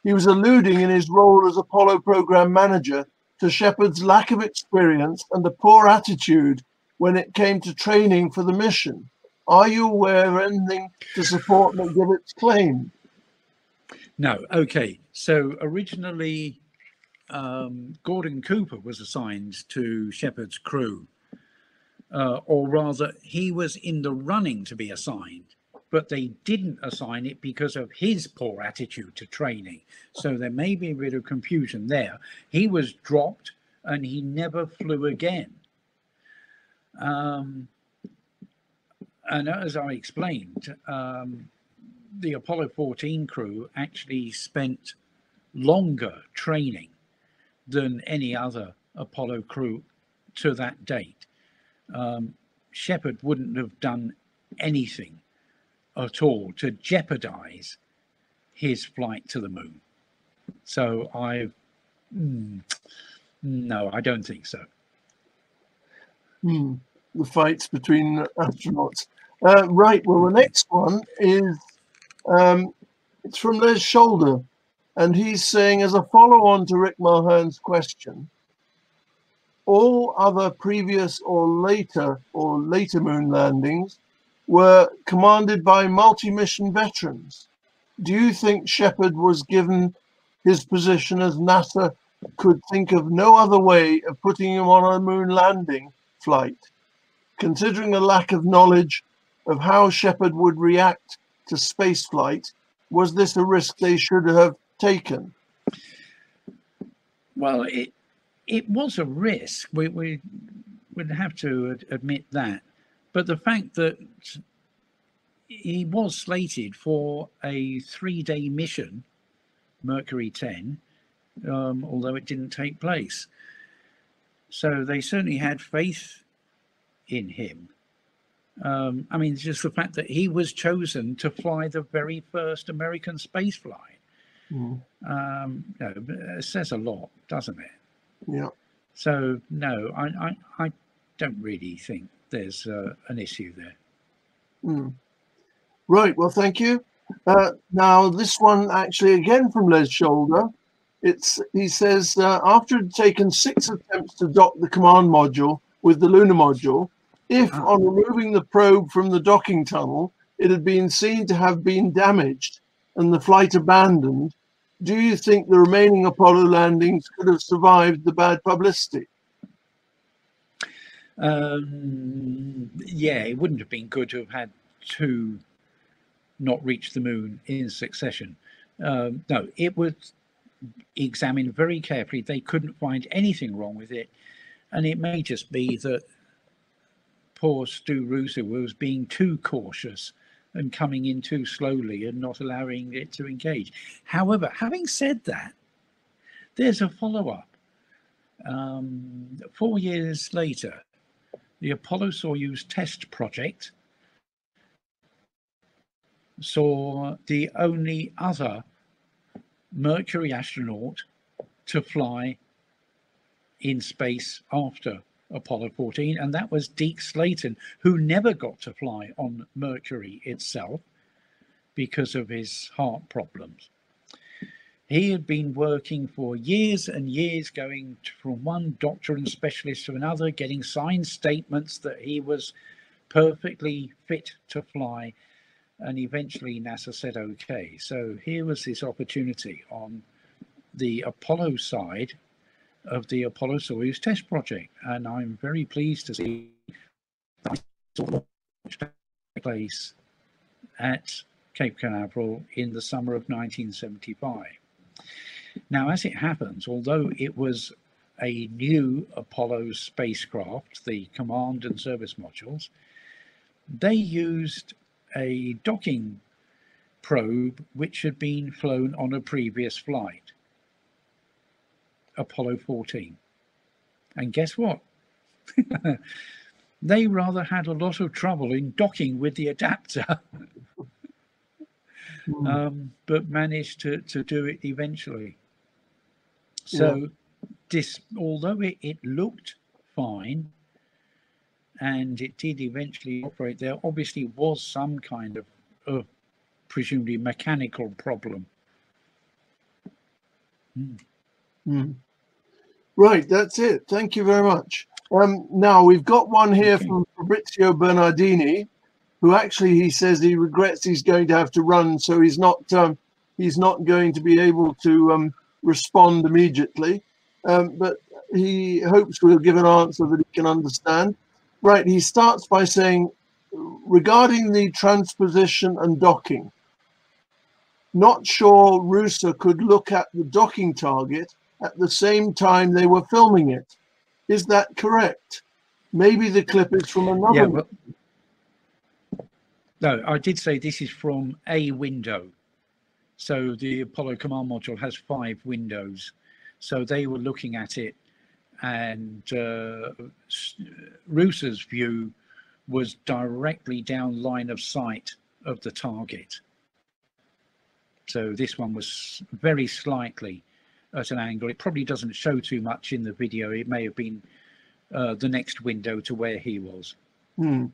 He was alluding in his role as Apollo program manager to Shepard's lack of experience and the poor attitude when it came to training for the mission. Are you aware of anything to support McDivitt's claim?
No, okay. So originally, um, Gordon Cooper was assigned to Shepard's crew, uh, or rather, he was in the running to be assigned, but they didn't assign it because of his poor attitude to training. So there may be a bit of confusion there. He was dropped and he never flew again. Um, and as I explained, um, the Apollo 14 crew actually spent longer training than any other Apollo crew to that date. Um, Shepard wouldn't have done anything at all to jeopardize his flight to the moon. So I, mm, no, I don't think so.
Hmm, the fights between astronauts. Uh, right. Well, the next one is um, it's from Les Shoulder, and he's saying, as a follow-on to Rick Mulhern's question, all other previous or later or later moon landings were commanded by multi-mission veterans. Do you think Shepard was given his position as NASA could think of no other way of putting him on a moon landing flight? Considering the lack of knowledge of how Shepard would react to space flight, was this a risk they should have taken?
Well, it it was a risk. We we would have to admit that, but the fact that he was slated for a three-day mission, Mercury 10, um, although it didn't take place. So they certainly had faith in him. Um, I mean, just the fact that he was chosen to fly the very first American space flight
Mm,
um, you know, it says a lot, doesn't it?
yeah.
So no, I I, I don't really think there's uh, an issue there.
Mm. Right. Well, thank you. Uh, now, this one actually again from Les Shoulder. It's he says uh, after it had taken six attempts to dock the command module with the lunar module, if
Ah.
on removing the probe from the docking tunnel it had been seen to have been damaged and the flight abandoned, do you think the remaining Apollo landings could have survived the bad publicity?
Um, yeah, it wouldn't have been good to have had two not reach the moon in succession. Um, no, it was examined very carefully. They couldn't find anything wrong with it. And it may just be that poor Stu Roosa was being too cautious and coming in too slowly and not allowing it to engage. However, having said that, there's a follow up. Um, four years later, the Apollo Soyuz test project saw the only other Mercury astronaut to fly in space after Apollo 14, and that was Deke Slayton, who never got to fly on Mercury itself because of his heart problems. He had been working for years and years, going from one doctor and specialist to another, getting signed statements that he was perfectly fit to fly. And eventually NASA said, okay. So here was this opportunity on the Apollo side of the Apollo Soyuz test project. And I'm very pleased to see that place at Cape Canaveral in the summer of 1975. Now, as it happens, although it was a new Apollo spacecraft, the command and service modules, they used a docking probe which had been flown on a previous flight, Apollo 14. And guess what? they rather had a lot of trouble in docking with the adapter, mm. um, but managed to, to do it eventually. So, yeah. this, although it, it looked fine and it did eventually operate, there obviously was some kind of, of presumably mechanical problem.
Mm. Mm. Right, that's it. Thank you very much. Um, now we've got one here okay. from Fabrizio Bernardini, who actually he says he regrets he's going to have to run, so he's not um, he's not going to be able to um, respond immediately, um, but he hopes we'll give an answer that he can understand. Right, he starts by saying, regarding the transposition and docking, not sure Roosa could look at the docking target at the same time they were filming it. Is that correct? Maybe the clip is from another. Yeah, but,
no, I did say this is from a window. So the Apollo command module has five windows. So they were looking at it and uh, Roosa's view was directly down line of sight of the target. So this one was very slightly at an angle. It probably doesn't show too much in the video. It may have been uh, the next window to where he was.
Hmm.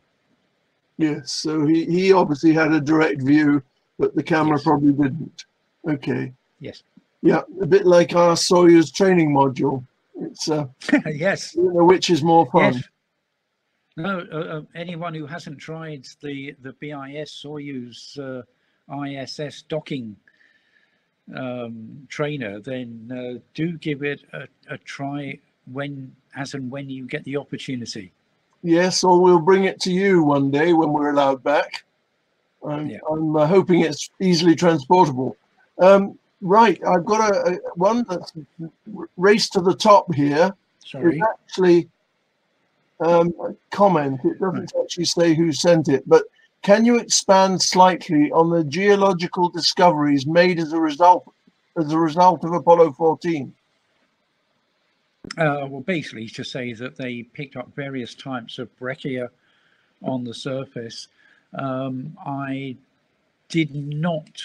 Yes, so he, he obviously had a direct view but the camera yes. probably didn't. Okay.
Yes.
Yeah, a bit like our Soyuz training module. It's uh,
yes.
You know, which is more fun. Yes.
No, uh, uh, anyone who hasn't tried the the BIS Soyuz uh, ISS docking um, trainer, then uh, do give it a, a try when, as and when you get the opportunity.
Yes, or we'll bring it to you one day when we're allowed back. I'm, yeah. I'm uh, hoping it's easily transportable. Um, right, I've got a, a, one that's race to the top here.
Sorry.
It's actually um, a comment. It doesn't right. actually say who sent it, but can you expand slightly on the geological discoveries made as a result as a result of Apollo 14?
Uh, well, basically, to say that they picked up various types of breccia on the surface um, I did not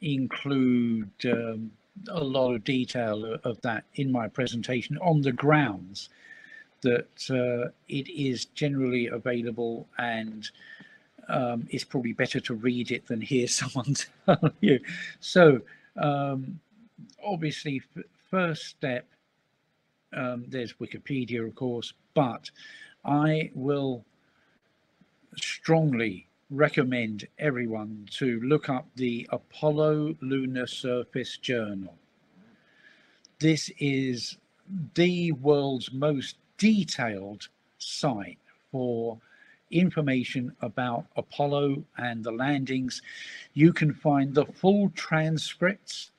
include um, a lot of detail of that in my presentation on the grounds that uh, it is generally available and um, it's probably better to read it than hear someone tell you. So um, obviously, first step, um, there's Wikipedia, of course, but I will strongly recommend everyone to look up the Apollo Lunar Surface Journal. This is the world's most detailed site for information about Apollo and the landings. You can find the full transcripts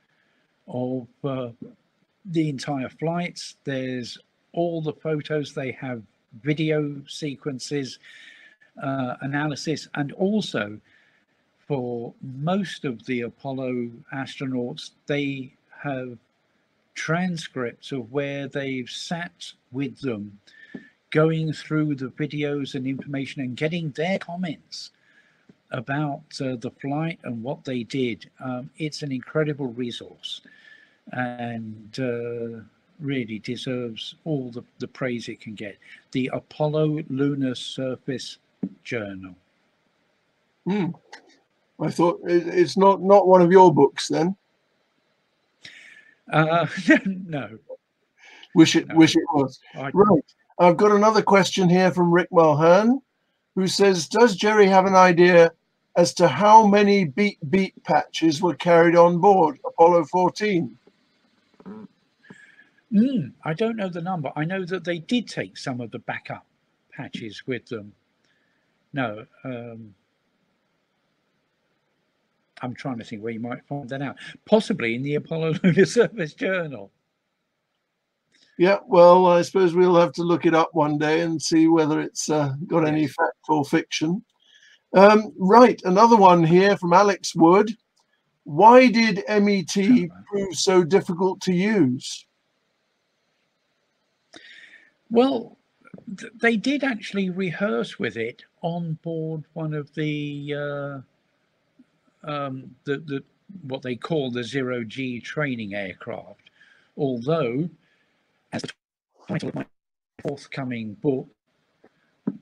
of uh, the entire flights. There's all the photos. They have video sequences, uh, analysis, and also for most of the Apollo astronauts, they have transcripts of where they've sat with them, going through the videos and information and getting their comments about uh, the flight and what they did. Um, it's an incredible resource and uh, really deserves all the, the praise it can get. The Apollo Lunar Surface Journal.
Mm. I thought it's not not one of your books then.
Uh, no.
Wish it no. wish it was. I, right. I've got another question here from Rick Mulhern, who says, "Does Jerry have an idea as to how many beep beep patches were carried on board Apollo 14?"
Mm, I don't know the number. I know that they did take some of the backup patches with them. No, um, I'm trying to think where you might find that out. Possibly in the Apollo Lunar Surface Journal.
Yeah, well, I suppose we'll have to look it up one day and see whether it's uh, got any fact or fiction. Um, right, another one here from Alex Wood. Why did MET prove so difficult to use?
Well, th- they did actually rehearse with it on board one of the uh, um, the, the what they call the zero G training aircraft. Although, as the title of my forthcoming book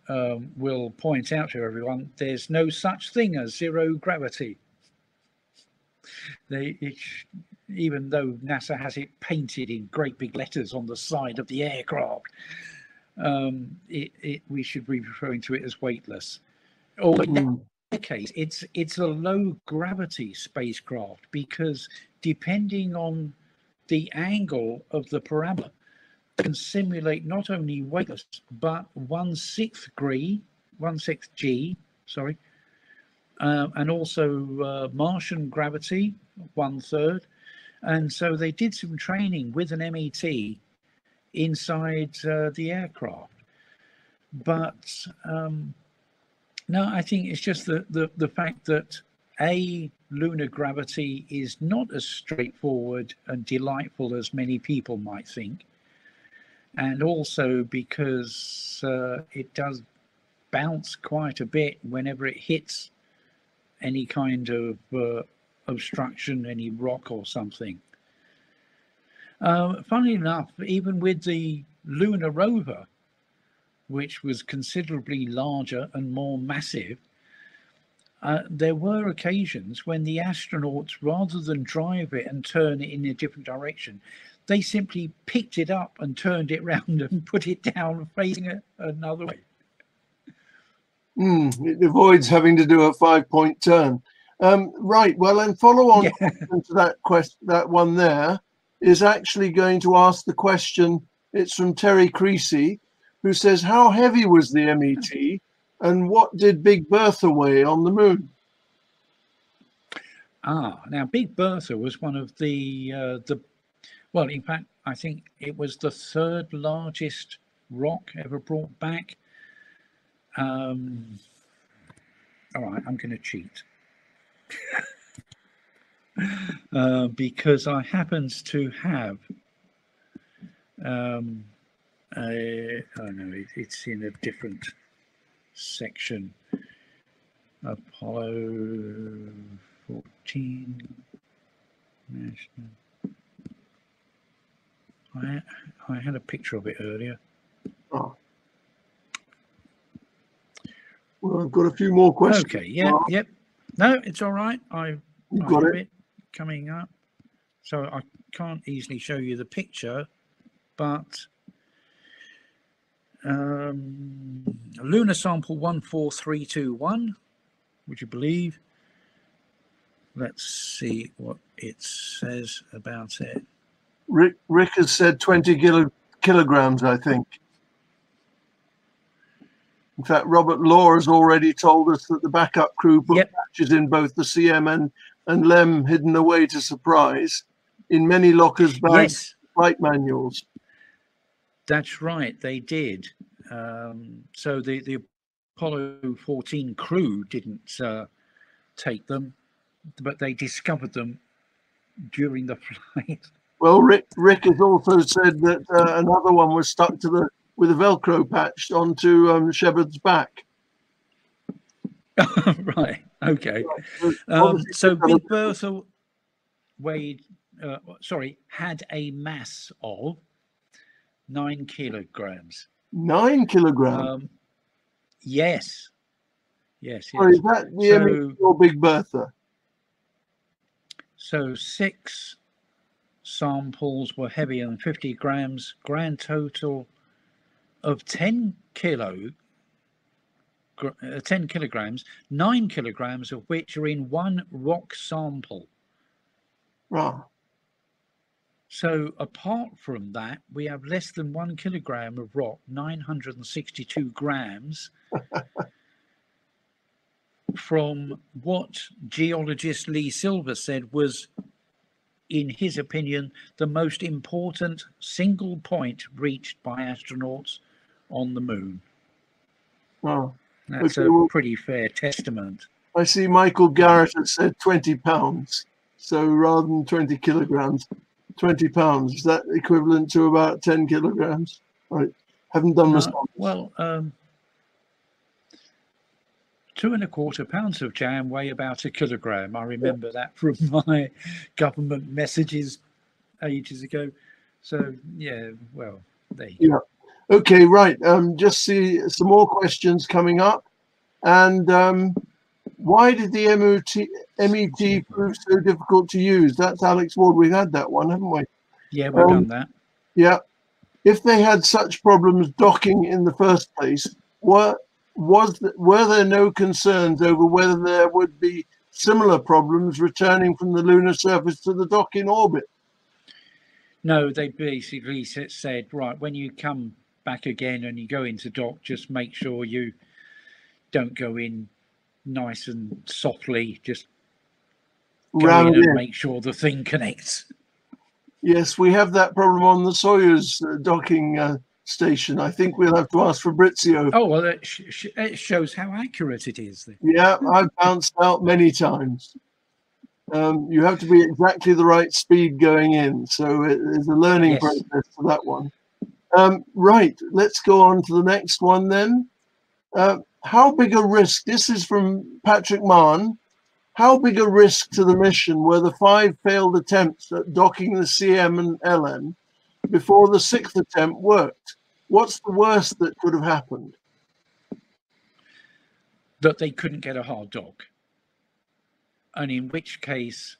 um, will point out to everyone, there's no such thing as zero gravity. They, it, even though NASA has it painted in great big letters on the side of the aircraft, um, it, it, we should be referring to it as weightless. Or mm case, it's it's a low gravity spacecraft because depending on the angle of the parabola, can simulate not only weightless but one sixth g, one sixth g, sorry, uh, and also uh, Martian gravity, one third, and so they did some training with an MET inside uh, the aircraft, but um, no, I think it's just the, the, the fact that A, lunar gravity is not as straightforward and delightful as many people might think. And also because uh, it does bounce quite a bit whenever it hits any kind of uh, obstruction, any rock or something. Uh, funnily enough, even with the lunar rover, which was considerably larger and more massive, uh, there were occasions when the astronauts, rather than drive it and turn it in a different direction, they simply picked it up and turned it round and put it down facing it another way.
Mm, it avoids having to do a five-point turn. Um, right. Well, then follow on yeah. to that quest. That one there is actually going to ask the question. It's from Terry Creasy who says, How heavy was the MET and what did Big Bertha weigh on the moon?
Ah, now Big Bertha was one of the uh, the well, in fact, I think it was the third largest rock ever brought back. Um, all right, I'm going to cheat uh, because I happens to have um, uh, oh no, it, it's in a different section. Apollo 14 National. I, I had a picture of it earlier. Oh.
Well, I've got a few more questions.
Okay, yeah, yep. No, it's all right. I,
You've got it.
it coming up. So I can't easily show you the picture, but um, lunar sample 14321, would you believe? Let's see what it says about it.
Rick, Rick has said 20 kilo, kilograms, I think. In fact, Robert Law has already told us that the backup crew put
Yep.
patches in both the CM and, and LEM hidden away to surprise in many lockers, bags,
Yes,
flight manuals.
that's right. They did. Um, so the the Apollo 14 crew didn't uh, take them, but they discovered them during the flight.
Well, Rick Rick has also said that uh, another one was stuck to the with a Velcro patch onto um, Shepard's back.
right. Okay.
So
Um, so Big Bertha weighed, uh, sorry, had a mass of nine kilograms.
nine kilograms.
Um, yes. Yes. Yes.
is that the
so-
ME or Big Bertha?
So six samples were heavier than 50 grams, grand total of 10 kilo, uh, 10 kilograms, nine kilograms of which are in one rock sample.
Right.
So apart from that, we have less than one kilogram of rock, 962 grams, from what geologist Lee Silver said was, in his opinion, the most important single point reached by astronauts on the moon.
Oh.
That's
Okay,
a
well-
pretty fair testament.
I see Michael Garrett has said 20 pounds. So rather than 20 kilograms, 20 pounds. Is that equivalent to about 10 kilograms? Right. Haven't done
Uh,
this.
well, um, two and a quarter pounds of jam weigh about a kilogram. I remember that from my government messages ages ago. So yeah, well, there you go.
Okay, right. Um, just see some more questions coming up. And um, why did the MOT, MET prove so difficult to use? That's Alex Ward. We've had that one, haven't we?
Yeah, we've
Um,
done that.
Yeah. If they had such problems docking in the first place, were was th- were there no concerns over whether there would be similar problems returning from the lunar surface to the dock in orbit?
No, they basically said, right, when you come back again and you go into dock, just make sure you don't go in nice and softly. Just go
Round
in and
in.
make sure the thing connects.
Yes, we have that problem on the Soyuz uh, docking uh, station. I think we'll have to ask Fabrizio.
Oh well, it, sh- sh- it shows how accurate it is. Then.
Yeah, I've bounced out many times. Um, you have to be exactly the right speed going in, so it is a learning
Yes.
process for that one. Um, right, let's go on to the next one then. Uh, how big a risk? This is from Patrick Mahon. How big a risk to the mission were the five failed attempts at docking the CM and LM before the sixth attempt worked? What's the worst that could have happened?
that they couldn't get a hard dock. And in which case,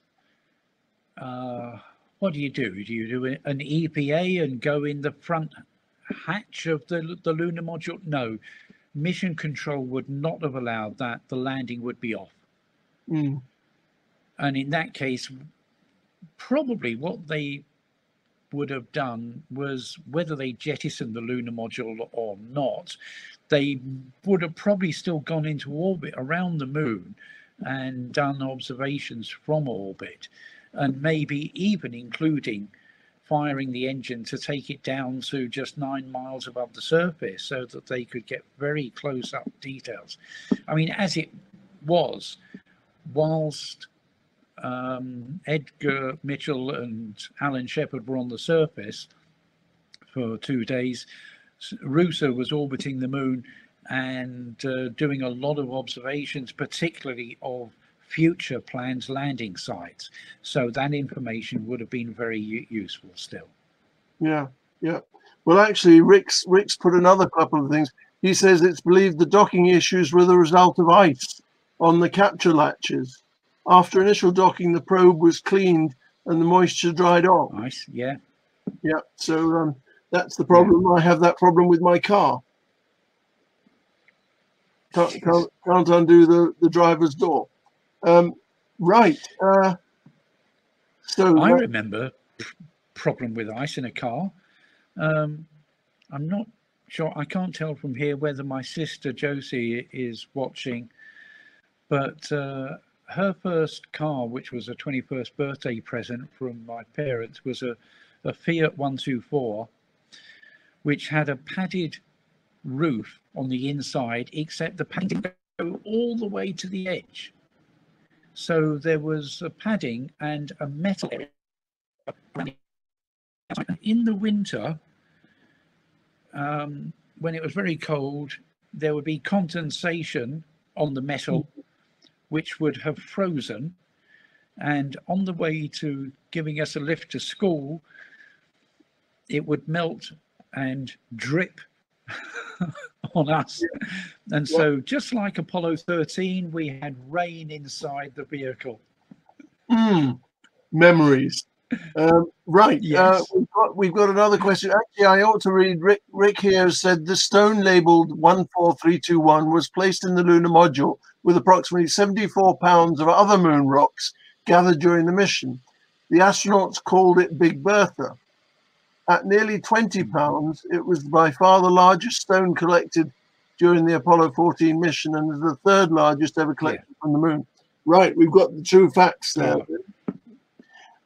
uh, what do you do? Do you do an EVA and go in the front hatch of the, the lunar module? No. Mission control would not have allowed that. The landing would be off.
Mm,
And in that case, probably what they would have done was whether they jettisoned the lunar module or not, they would have probably still gone into orbit around the moon and done observations from orbit, and maybe even including firing the engine to take it down to just nine miles above the surface so that they could get very close up details. I mean, as it was, whilst um, Edgar Mitchell and Alan Shepard were on the surface for two days. Roosa was orbiting the moon and uh, doing a lot of observations, particularly of future planned landing sites. So that information would have been very useful still.
Yeah, yeah. Well, actually, Rick's Rick's put another couple of things. He says it's believed the docking issues were the result of ice on the capture latches. After initial docking, the probe was cleaned and the moisture dried off.
Nice, yeah.
Yeah, so um, that's the problem. I have that problem with my car. Can't, can't, can't undo the, the driver's door. Um, right. Uh, so
I remember problem with ice in a car. Um, I'm not sure. I can't tell from here whether my sister Josie is watching, but uh, her first car, which was a 21st birthday present from my parents, was a, a Fiat 124, which had a padded roof on the inside, except the padding go all the way to the edge. So there was a padding and a metal in the winter, um, when it was very cold, there would be condensation on the metal, which would have frozen. And on the way to giving us a lift to school, it would melt and drip on us. And so, just like Apollo 13, we had rain inside the vehicle.
Mm, memories. Um, right. Uh,
Yes.
Uh, we've, got, we've got another question. Actually, I ought to read. Rick, Rick here said the stone labeled 14321 was placed in the lunar module with approximately 74 pounds of other moon rocks gathered during the mission. The astronauts called it Big Bertha. At nearly 20 pounds, it was by far the largest stone collected during the Apollo 14 mission and is the third largest ever collected from the moon. Right, we've got the true facts there.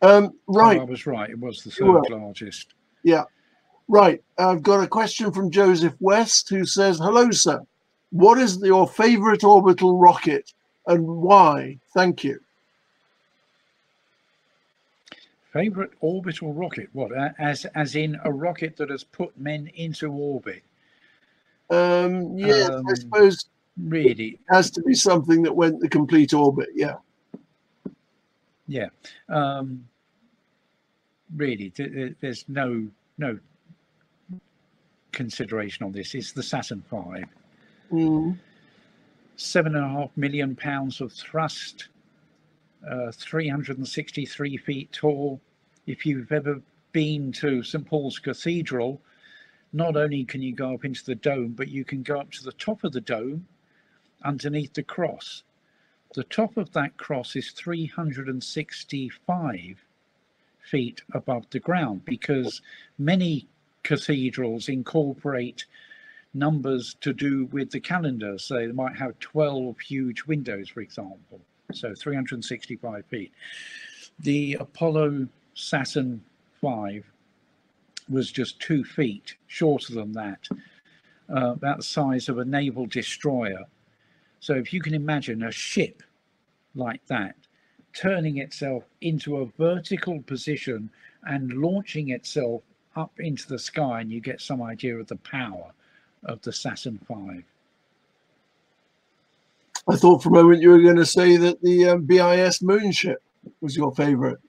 Um, right.
Oh, I was right. It was the third largest. Yeah.
Right. I've got a question from Joseph West who says, Hello, sir. What is your favorite orbital rocket and why? Thank you.
Favorite orbital rocket? What? As as in a rocket that has put men into orbit?
Um, yes, I
Um,
suppose
Really?
it has to be something that went the complete orbit. Yeah.
Yeah. Um, really, th- th- there's no no consideration on this. It's the Saturn V.
Mm,
Seven and a half million pounds of thrust, uh, 363 feet tall. If you've ever been to St Paul's Cathedral, not only can you go up into the dome, but you can go up to the top of the dome underneath the cross. The top of that cross is 365 feet above the ground because many cathedrals incorporate numbers to do with the calendar. So they might have 12 huge windows, for example. So 365 feet. The Apollo Saturn V was just two feet shorter than that, uh, about the size of a naval destroyer. So if you can imagine a ship like that turning itself into a vertical position and launching itself up into the sky, and you get some idea of the power of the Saturn V.
I thought for a moment you were going to say that the um, BIS moonship was your favorite.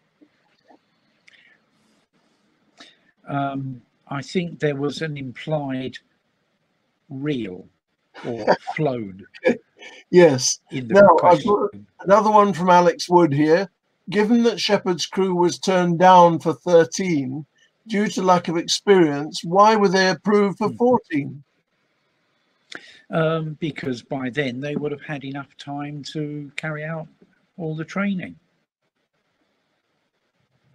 Um, I think there was an implied real or flown
Yes.
in the
No, I've got- Another one from Alex Wood here. Given that Shepard's crew was turned down for 13 due to lack of experience, why were they approved for
Hmm.
14?
Um, because by then they would have had enough time to carry out all the training.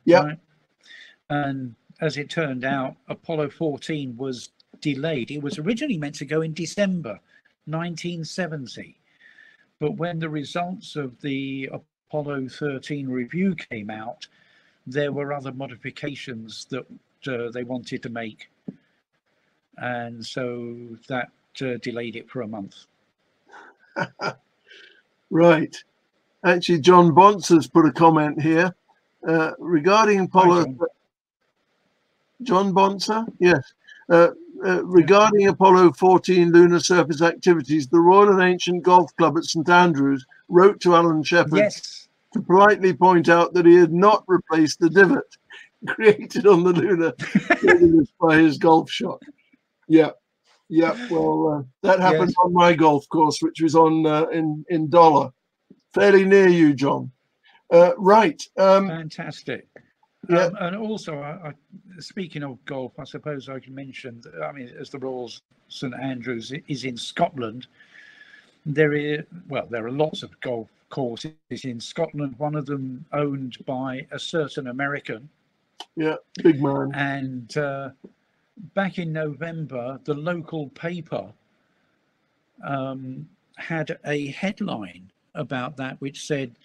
Yep.
right? And as it turned out, Apollo 14 was delayed. It was originally meant to go in December 1970. But when the results of the Apollo 13 review came out, there were other modifications that uh, they wanted to make. And so that uh, delayed it for a month.
Right. Actually, John Bonser's put a comment here uh, regarding Apollo.
John.
John Bonser? Yes. Uh, uh, regarding Apollo 14 lunar surface activities, the Royal and Ancient Golf Club at St Andrews wrote to Alan Shepard
Yes.
to politely point out that he had not replaced the divot created on the lunar by his golf shot. Yeah, yeah. Well, uh, that happened
Yes.
on my golf course, which was on uh, in in Dollar, fairly near you, John. Uh, right. Um,
Fantastic.
Yeah.
Um, and also, I, I, speaking of golf, I suppose I can mention. That, I mean, as the Royal St Andrews is in Scotland, there is well, there are lots of golf courses in Scotland. One of them owned by a certain American,
yeah, big man.
and uh, back in November, the local paper um, had a headline about that which said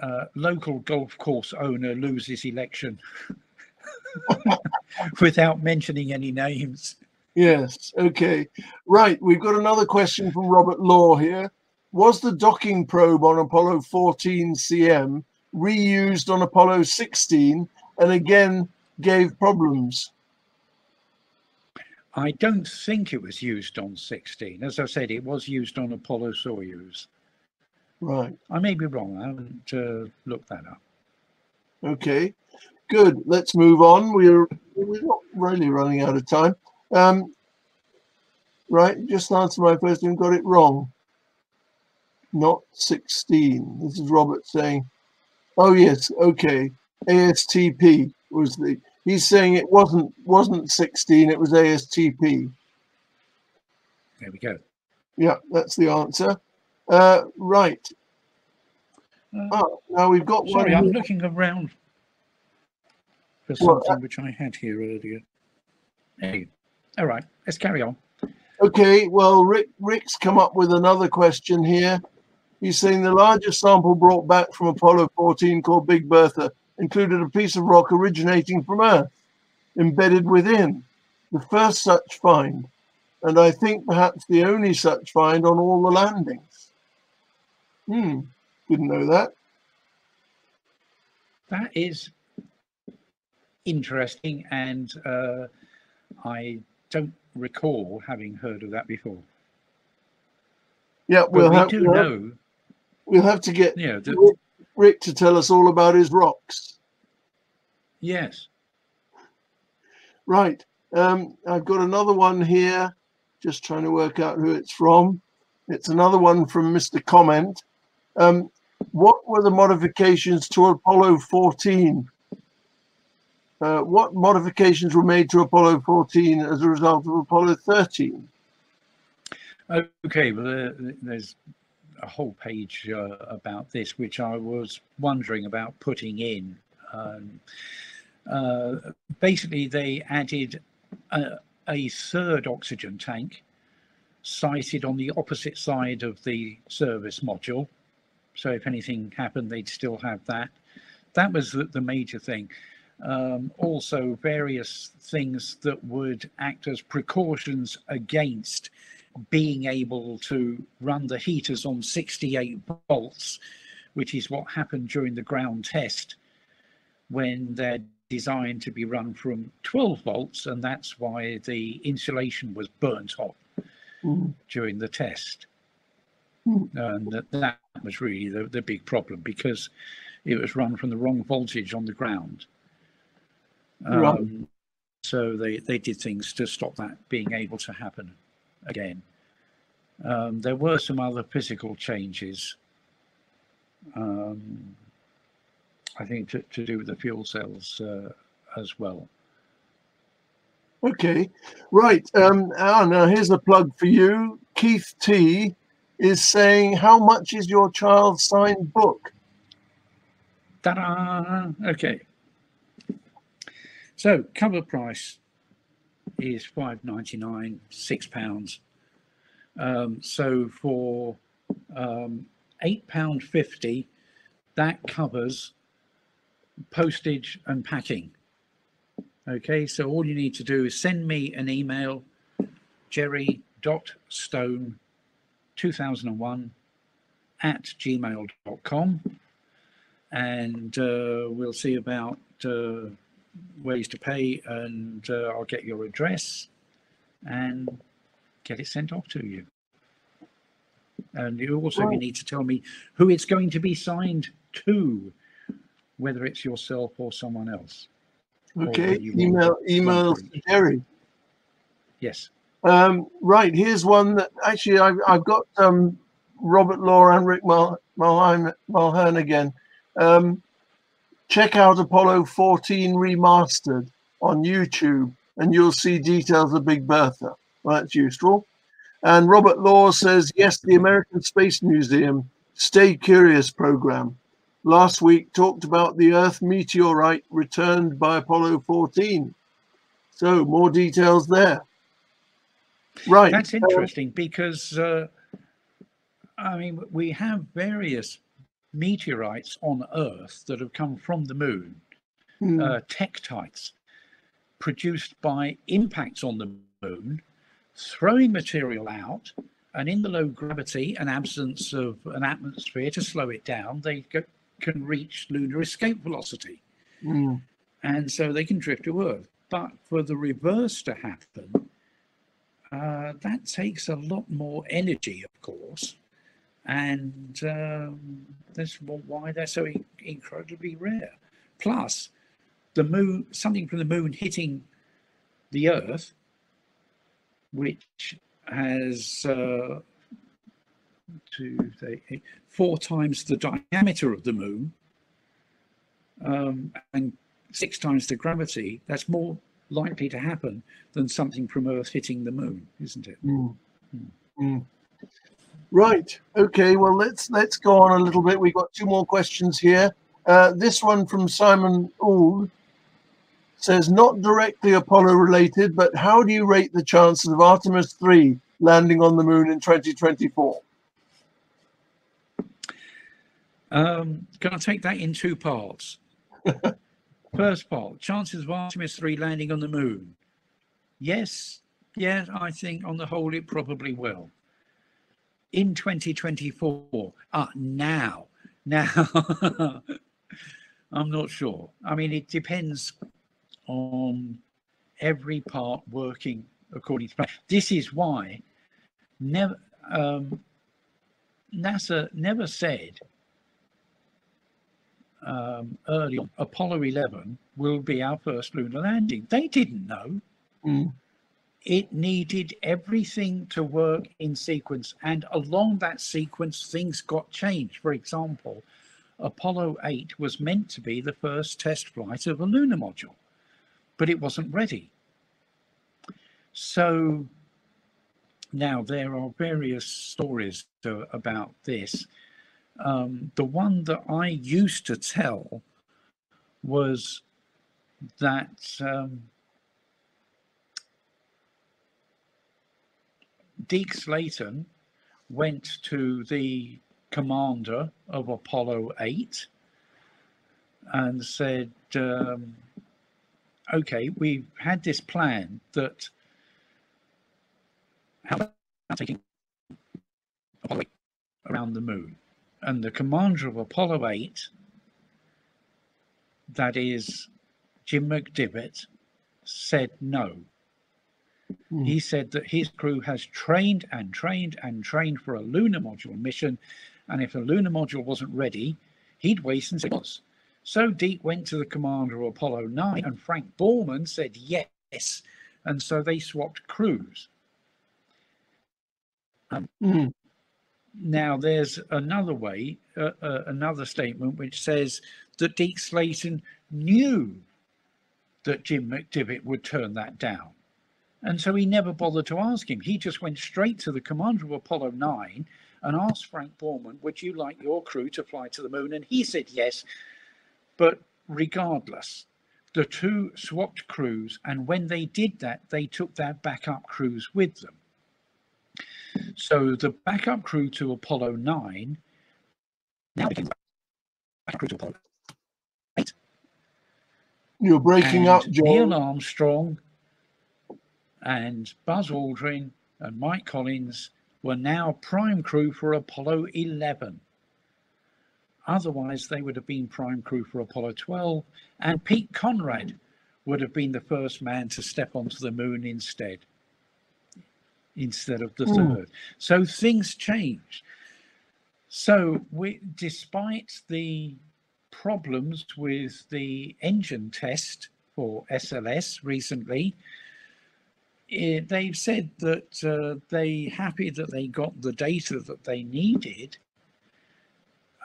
uh, local golf course owner loses election without mentioning any names.
Yes. Okay. Right. We've got another question from Robert Law here. Was the docking probe on Apollo 14 CM reused on Apollo 16 and again gave problems?
I don't think it was used on 16. As I said, it was used on Apollo Soyuz.
Right.
I may be wrong. I haven't uh, looked that up.
Okay. Good. Let's move on. We're we're not really running out of time. Um, right. Just answer my question. Got it wrong. Not 16. This is Robert saying. Oh yes. Okay. ASTP was the he's saying it wasn't wasn't 16 it was astp
There we go.
yeah that's the answer uh, right
Uh,
oh, now we've got
sorry,
one
I'm looking around for
Well,
something which I had here earlier. Go. All right, let's carry on.
okay well rick rick's come up with another question here he's saying the largest sample brought back from apollo 14 called big bertha included a piece of rock originating from earth embedded within the first such find and i think perhaps the only such find on all the landings hmm didn't know that
That is interesting, and uh, I don't recall having heard of that before.
yeah we'll
we
have,
do
we'll, have,
know,
we'll have to get
yeah, that,
Rick, Rick to tell us all about his rocks
yes,
Right. Um, I've got another one here. Just trying to work out who it's from. It's another one from Mr. Comment. Um, what were the modifications to Apollo 14? Uh, what modifications were made to Apollo 14 as a result of Apollo 13?
Okay, well, uh, there's a whole page uh, about this, which I was wondering about putting in. Um, uh, basically, they added a, a third oxygen tank sited on the opposite side of the service module. So if anything happened, they'd still have that. That was the, the major thing. Um, also, various things that would act as precautions against being able to run the heaters on 68 volts, which is what happened during the ground test when they're designed to be run from 12 volts, and that's why the insulation was burnt off
Mm.
during the test.
Hmm.
And that, that was really the, the big problem because it was run from the wrong voltage on the ground.
Right.
Um, so they, they did things to stop that being able to happen again. Um, there were some other physical changes, um, I think, to, to do with the fuel cells uh, as well.
Okay, right. Um, ah, now here's a plug for you. Keith T is saying, How much is your child's signed book?
Ta-da! Okay. So cover price is five ninety nine, six pounds. Um, so for um, eight pound fifty, that covers postage and packing. Okay, so all you need to do is send me an email, jerry.stone 2001 at gmail.com and uh, we'll see about uh, ways to pay and uh, I'll get your address and get it sent off to you. And you also you need to tell me who it's going to be signed to, whether it's yourself or someone else.
Okay,
want
email email to Jerry.
Yes.
Um, right, here's one that actually I've, I've got um, Robert Law and Rick Mul- Mulhern, Mulhern again. Um, check out Apollo 14 Remastered on YouTube and you'll see details of Big Bertha. Well, that's useful. And Robert Law says, yes, the American Space Museum Stay Curious program last week talked about the Earth meteorite returned by Apollo 14. So more details there. Right.
That's interesting because, uh, I mean, we have various meteorites on Earth that have come from the moon,
Hmm.
uh, tektites, produced by impacts on the moon, throwing material out, and in the low gravity and absence of an atmosphere to slow it down, they go, can reach lunar escape velocity.
Hmm.
and so they can drift to Earth. But for the reverse to happen, uh, that takes a lot more energy, of course, and um, that's why they're so incredibly rare. Plus, the moon, something from the moon hitting the Earth, which has uh, times the diameter of the moon um, and six times the gravity, that's more likely to happen than something from Earth hitting the moon, isn't it?
Mm. Mm. Right. Okay. Well, let's let's go on a little bit. We've got two more questions here. Uh, this one from Simon Ould says, not directly Apollo related, but how do you rate the chances of Artemis 3 landing on the moon in 2024?
Um, can I take that in two parts? First part, chances of Artemis 3 landing on the moon. Yes, yes, I think on the whole it probably will. In 2024, ah, now, now, I'm not sure. I mean, it depends on every part working according to plan. This is why never um, NASA never said um, early on, Apollo 11 will be our first lunar landing. They didn't know.
Mm.
It needed everything to work in sequence, and along that sequence, things got changed. For example, Apollo 8 was meant to be the first test flight of a lunar module, but it wasn't ready. So now there are various stories to, about this. Um, the one that I used to tell was that um, Deke Slayton went to the commander of Apollo 8 and said, um, okay, we've had this plan that how about taking Apollo 8 around the moon? And the commander of Apollo 8, that is Jim McDivitt, said no.
Hmm.
He said that his crew has trained and trained and trained for a lunar module mission, and if the lunar module wasn't ready, he'd wait and say it was. So Deke went to the commander of Apollo 9, and Frank Borman said yes, and so they swapped crews.
Hmm.
Now, there's another way, uh, uh, another statement which says that Deke Slayton knew that Jim McDivitt would turn that down. And so he never bothered to ask him. He just went straight to the commander of Apollo 9 and asked Frank Borman, Would you like your crew to fly to the moon? And he said yes. But regardless, the two swapped crews. And when they did that, they took their backup crews with them. So the backup crew to Apollo 9 now became backup crew to Apollo
You're breaking
and
up,
Neil
John.
Armstrong and Buzz Aldrin and Mike Collins were now prime crew for Apollo 11. Otherwise, they would have been prime crew for Apollo 12, and Pete Conrad would have been the first man to step onto the moon instead, instead of the
Hmm.
third. So things change. So, we, despite the problems with the engine test for SLS recently, eh, they've said that uh, they happy that they got the data that they needed.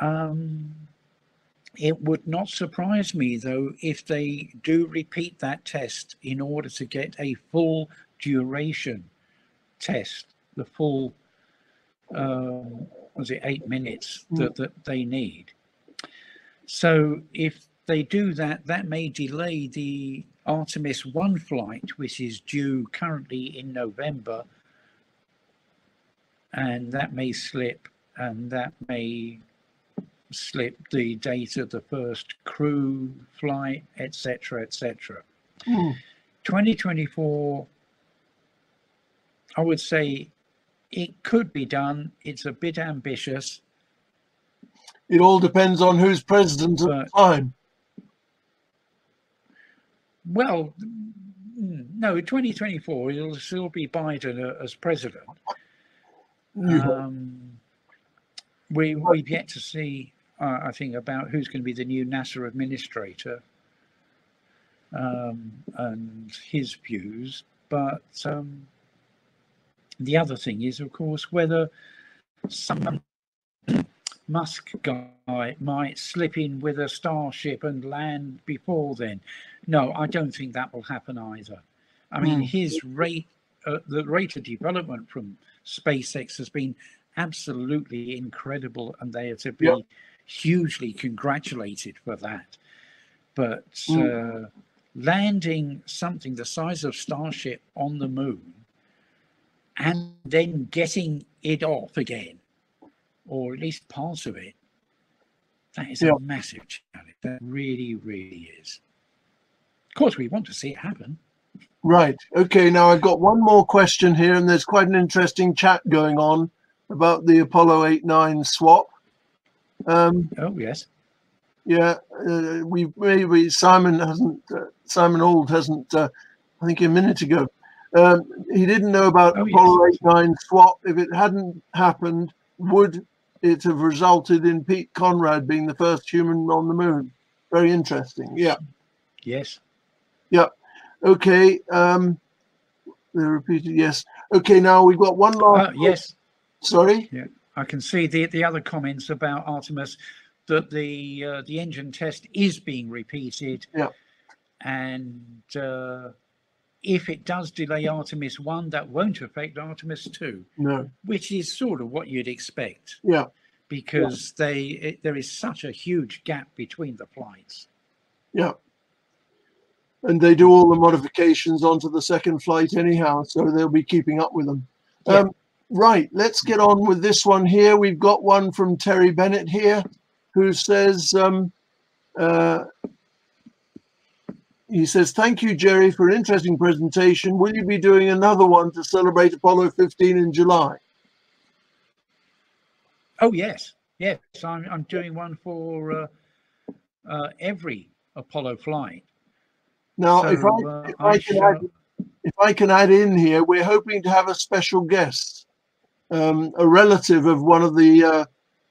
Um, it would not surprise me though if they do repeat that test in order to get a full duration test, the full um, was it eight minutes that, that they need. So if they do that, that may delay the Artemis 1 flight, which is due currently in November, and that may slip, and that may slip the date of the first crew flight, etc., etc.
Mm.
2024, I would say it could be done. It's a bit ambitious.
It all depends on who's president at the time.
Well, no, 2024, it'll still be Biden as president. Um, we, we've yet to see, uh, I think, about who's going to be the new NASA administrator um, and his views. But um, the other thing is, of course, whether some Musk guy might slip in with a starship and land before then. No, I don't think that will happen either. I mean,
Mm.
his rate, uh, the rate of development from SpaceX has been absolutely incredible, and they are to be
Yep.
hugely congratulated for that. But
Mm.
uh, landing something the size of Starship on the moon and then getting it off again, or at least part of it, that is
Yeah.
a massive challenge. That really, really is. Of course, we want to see it happen.
Right. Okay. Now I've got one more question here, and there's quite an interesting chat going on about the Apollo 8 9 swap. Um,
Oh, yes.
yeah, uh, we maybe Simon hasn't, uh, Simon Ould hasn't, uh, I think a minute ago, um, he didn't know about
Oh,
Apollo
yes.
8 9 swap. If it hadn't happened, would it have resulted in Pete Conrad being the first human on the moon? Very interesting. Yeah.
Yes. Yeah.
Okay. Um, they repeated yes. Okay. Now we've got one last.
Uh, yes.
Sorry.
Yeah, I can see the, the other comments about Artemis that the uh, the engine test is being repeated.
Yeah.
And uh, if it does delay Artemis 1, that won't affect Artemis 2,
No.
which is sort of what you'd expect
Yeah.
because they it, there is such a huge gap between the flights.
Yeah. And they do all the modifications onto the second flight anyhow, so they'll be keeping up with them.
Yeah.
Um, right. Let's get on with this one here. We've got one from Terry Bennett here, who says. Um, uh, he says, "Thank you, Jerry, for an interesting presentation. Will you be doing another one to celebrate Apollo 15 in July?"
Oh yes, yes. I'm I'm doing one for uh, uh, every Apollo flight.
Now,
So,
if I
uh,
if
I
can
shall-
add if I can add in here, we're hoping to have a special guest, um, a relative of one of the uh,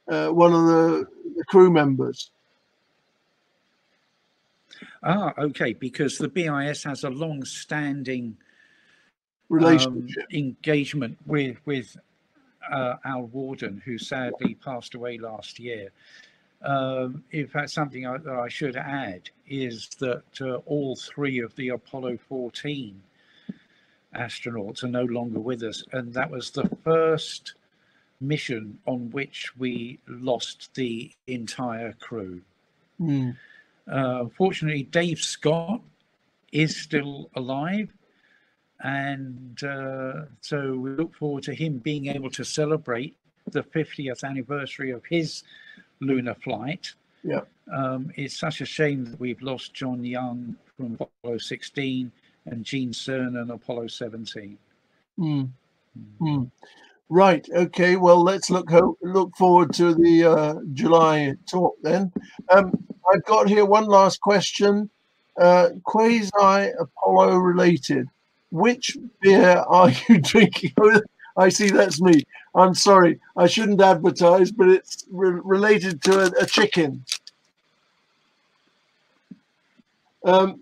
uh, one of the, the crew members.
Ah, okay, because the BIS has a long-standing um,
Relationship.
engagement with with uh, Al Warden, who sadly passed away last year. Um, in fact, something I, that I should add is that uh, all three of the Apollo 14 astronauts are no longer with us, and that was the first mission on which we lost the entire crew.
Hmm.
Uh, fortunately, Dave Scott is still alive. And uh, so we look forward to him being able to celebrate the 50th anniversary of his lunar flight.
Yeah.
Um, it's such a shame that we've lost John Young from Apollo 16 and Gene Cernan Apollo 17.
Hmm. Hmm. Right. Okay. Well, let's look look forward to the uh, July talk then. Um, I've got here one last question, uh, quasi Apollo related. Which beer are you drinking? I see that's me. I'm sorry. I shouldn't advertise, but it's re- related to a, a chicken. Um,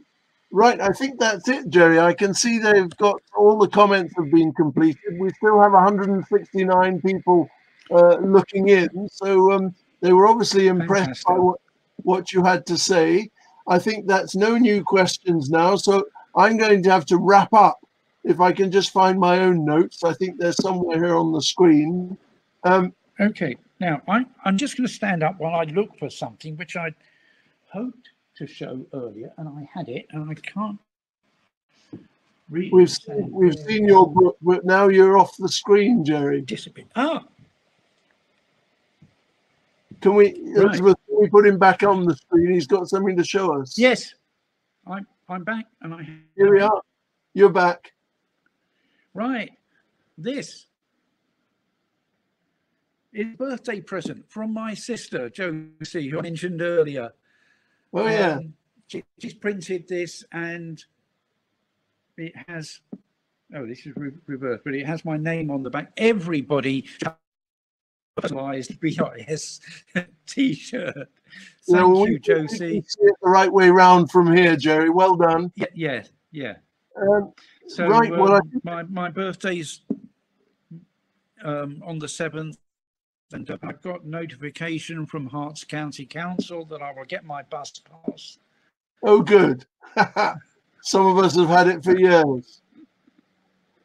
right. I think that's it, Jerry. I can see they've got all the comments have been completed. We still have 169 people uh, looking in. So um, they were obviously impressed by what, what you had to say. I think that's no new questions now. So I'm going to have to wrap up. If I can just find my own notes, I think they're somewhere here on the screen. Um,
Okay, now I, I'm just going to stand up while I look for something which I hoped to show earlier and I had it and I can't Reading
We've seen, we've seen your book, but now you're off the screen, Jerry.
discipline. Ah,
Can we,
Right.
Elizabeth, can we put him back on the screen? He's got something to show us.
yes. I'm I'm back and I
Here we are. You're back.
Right. This is a birthday present from my sister Josie, who I mentioned earlier.
Oh yeah.
Um, she, she's printed this and it has oh this is re- reversed but it has my name on the back everybody personalized BIS t-shirt thank
well, we-
you josie
see it the right way round from here, Jerry. Well done.
yeah yeah yeah
Um,
so
Right, well, I
um, my, my birthday's um, on the 7th and i've got notification from Herts county council that i will get my bus pass
oh, good. Some of us have had it for years.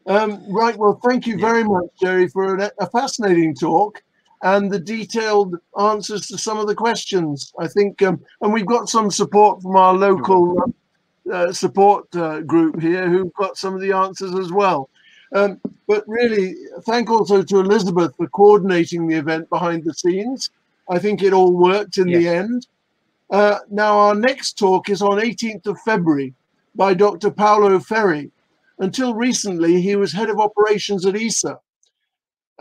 Um, right. Well, thank you very much, Jerry, for an, a fascinating talk and the detailed answers to some of the questions. I think, um, and we've got some support from our local uh, uh, support uh, group here who've got some of the answers as well. Um, but really, thank also to Elizabeth for coordinating the event behind the scenes. I think it all worked in the end. Uh, now, our next talk is on 18th of February by Dr. Paolo Ferri. Until recently, he was head of operations at ESA.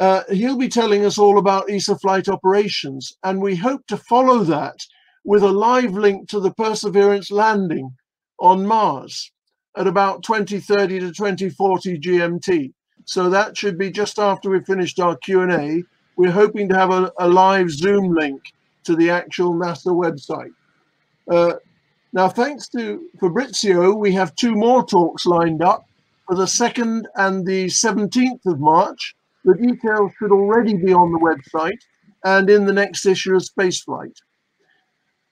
Uh, he'll be telling us all about ESA flight operations, and we hope to follow that with a live link to the Perseverance landing on Mars at about 2030 to 2040 GMT. So that should be just after we've finished our Q&A. We're hoping to have a, a live Zoom link to the actual NASA website. Uh, now, thanks to Fabrizio, we have two more talks lined up for the 2nd and the 17th of March. The details should already be on the website and in the next issue of Spaceflight.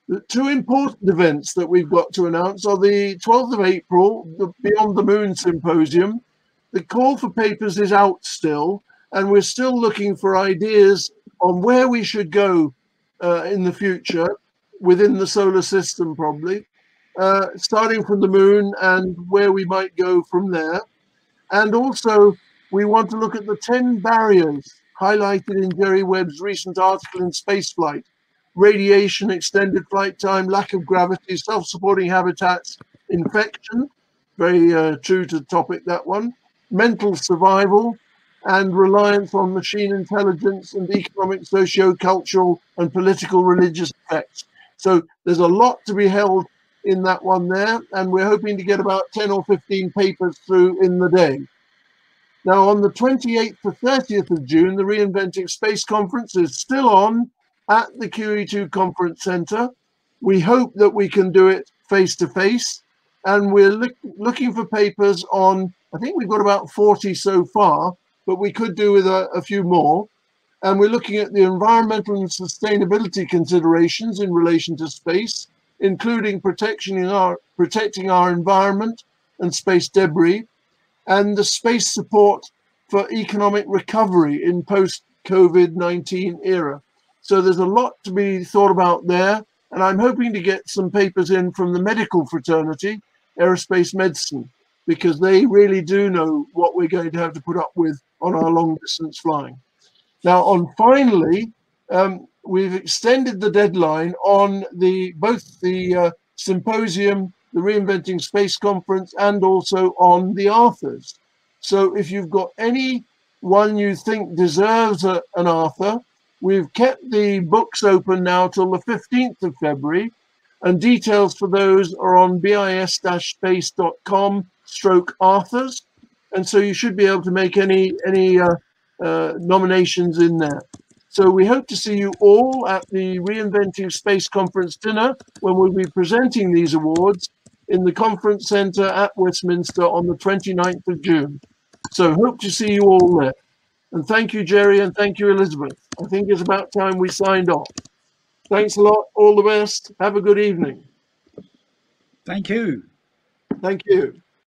The two important events that we've got to announce are the 12th of April, the Beyond the Moon Symposium. The call for papers is out still, and we're still looking for ideas on where we should go uh, in the future within the solar system, probably, uh, starting from the moon and where we might go from there. And also, we want to look at the 10 barriers highlighted in Jerry Webb's recent article in Spaceflight radiation, extended flight time, lack of gravity, self supporting habitats, infection, very uh, true to the topic, that one, mental survival, and reliance on machine intelligence and economic, socio cultural, and political religious effects. So there's a lot to be held in that one there, and we're hoping to get about 10 or 15 papers through in the day. Now, on the 28th to 30th of June, the Reinventing Space Conference is still on at the QE2 Conference Center. We hope that we can do it face to face, and we're look, looking for papers on, I think we've got about 40 so far, but we could do with a, a few more. And we're looking at the environmental and sustainability considerations in relation to space, including protection in our, protecting our environment and space debris, and the space support for economic recovery in post COVID 19 era. So there's a lot to be thought about there. And I'm hoping to get some papers in from the medical fraternity, aerospace medicine, because they really do know what we're going to have to put up with on our long distance flying. Now, on finally, um, we've extended the deadline on the both the uh, symposium, the Reinventing Space Conference, and also on the Arthurs. So if you've got any one you think deserves a, an Arthur, we've kept the books open now till the 15th of February, and details for those are on bis-space.com stroke Arthurs. And so you should be able to make any any uh, uh, nominations in there. So we hope to see you all at the Reinventing Space Conference dinner when we'll be presenting these awards in the conference centre at Westminster on the 29th of June. So hope to see you all there. And thank you, Jerry, and thank you, Elizabeth. I think it's about time we signed off. Thanks a lot. All the best. Have a good evening.
thank you
Thank you.